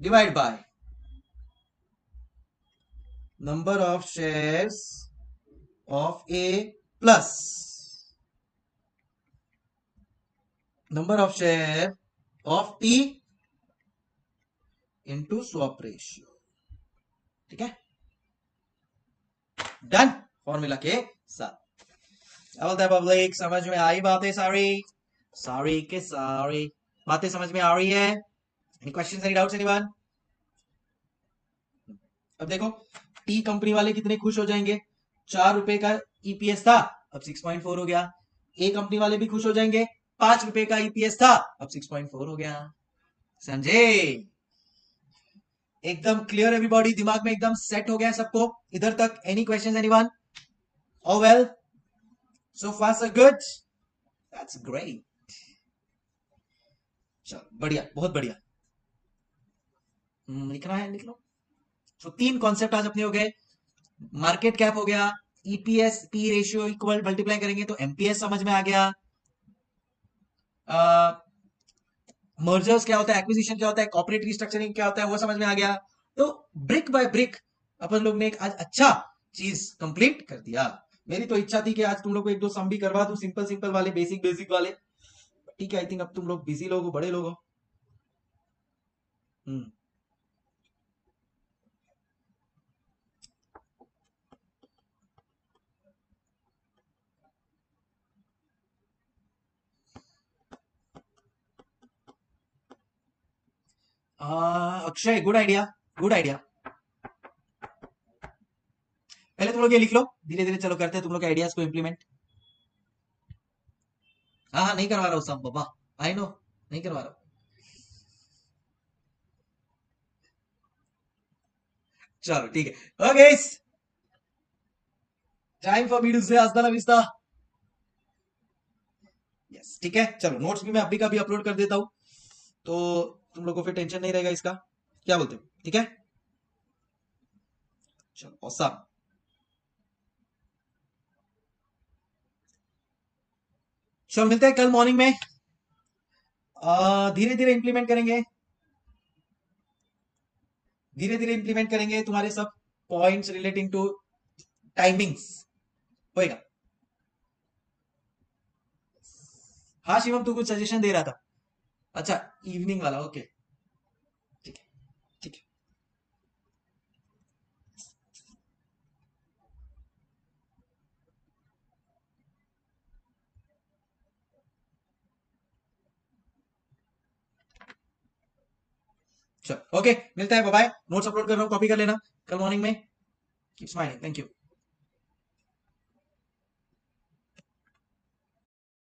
divide by number of shares of A plus number of share of T into swap ratio ठीक है? Done formula के साथ हैं public समझ में आई बातें सारी सारी के सारी बातें समझ में आ रही है any questions any doubts anyone अब देखो टी कंपनी वाले कितने खुश हो जाएँगे? चार रुपए का ईपीएस था, अब 6.4 हो गया। ए कंपनी वाले भी खुश हो जाएँगे, पाँच रुपए का ईपीएस था, अब 6.4 हो गया। समझे एकदम क्लियर एवरीबॉडी दिमाग में एकदम सेट हो गया सबको? इधर तक any question anyone oh well so far so good that's great चलो बढ़िया बहुत बढ़िया। हम्म, लिखना है लिख लो। सो तीन कॉन्सेप्ट आज अपने हो गए। मार्केट कैप हो गया EPS P ratio equal multiply करेंगे तो एमपीएस समझ में आ गया। मर्जर्स क्या होता है एक्विजिशन क्या होता है कॉपरेट रिस्ट्रक्चरिंग क्या होता है, वो समझ में आ गया। तो ब्रिक बाय ब्रिक अपन लोग ने एक आज अच्छा चीज़ कंप्लीट कर दिया। मेरी तो इच्छा थी कि आज तुम लोग को एक दो सम भी करवा दू सिंपल सिंपल वाले बेसिक बेसिक वाले। ठीक है आई थिंक अब तुम लोग बिज़ी लोग हो, बड़े लोग हो। हम्म। Akshay good idea good idea पहले तुम लोग ये लिख लो धीरे धीरे चलो करते हैं तुम लोग आइडियाज़ को इम्प्लीमेंट हाँ हाँ नहीं करवा रहा हूँ सब आई नो नहीं करवा रहा चलो ठीक है okay time for me to say हस्ता विस्ता यस ठीक है चलो नोट्स भी मैं अभी का भी अपलोड कर देता हूँ तो तुम लोग को फिर टेंशन नहीं रहेगा इसका। क्या बोलते हो? ठीक है? चलो औसम चलो, मिलते हैं कल मॉर्निंग में। धीरे धीरे इंप्लीमेंट करेंगे। धीरे धीरे इंप्लीमेंट करेंगे तुम्हारे सब पॉइंट्स रिलेटिंग टू टाइमिंग्स होएगा। हाँ शिवम, तू कुछ सजेशन दे रहा था। अच्छा इवनिंग वाला ओके ठीक है ठीक है. चलो ओके मिलता है बाय नोट्स अपलोड कर रहा हूँ कॉपी कर लेना. कल मॉर्निंग में. Keep smiling thank you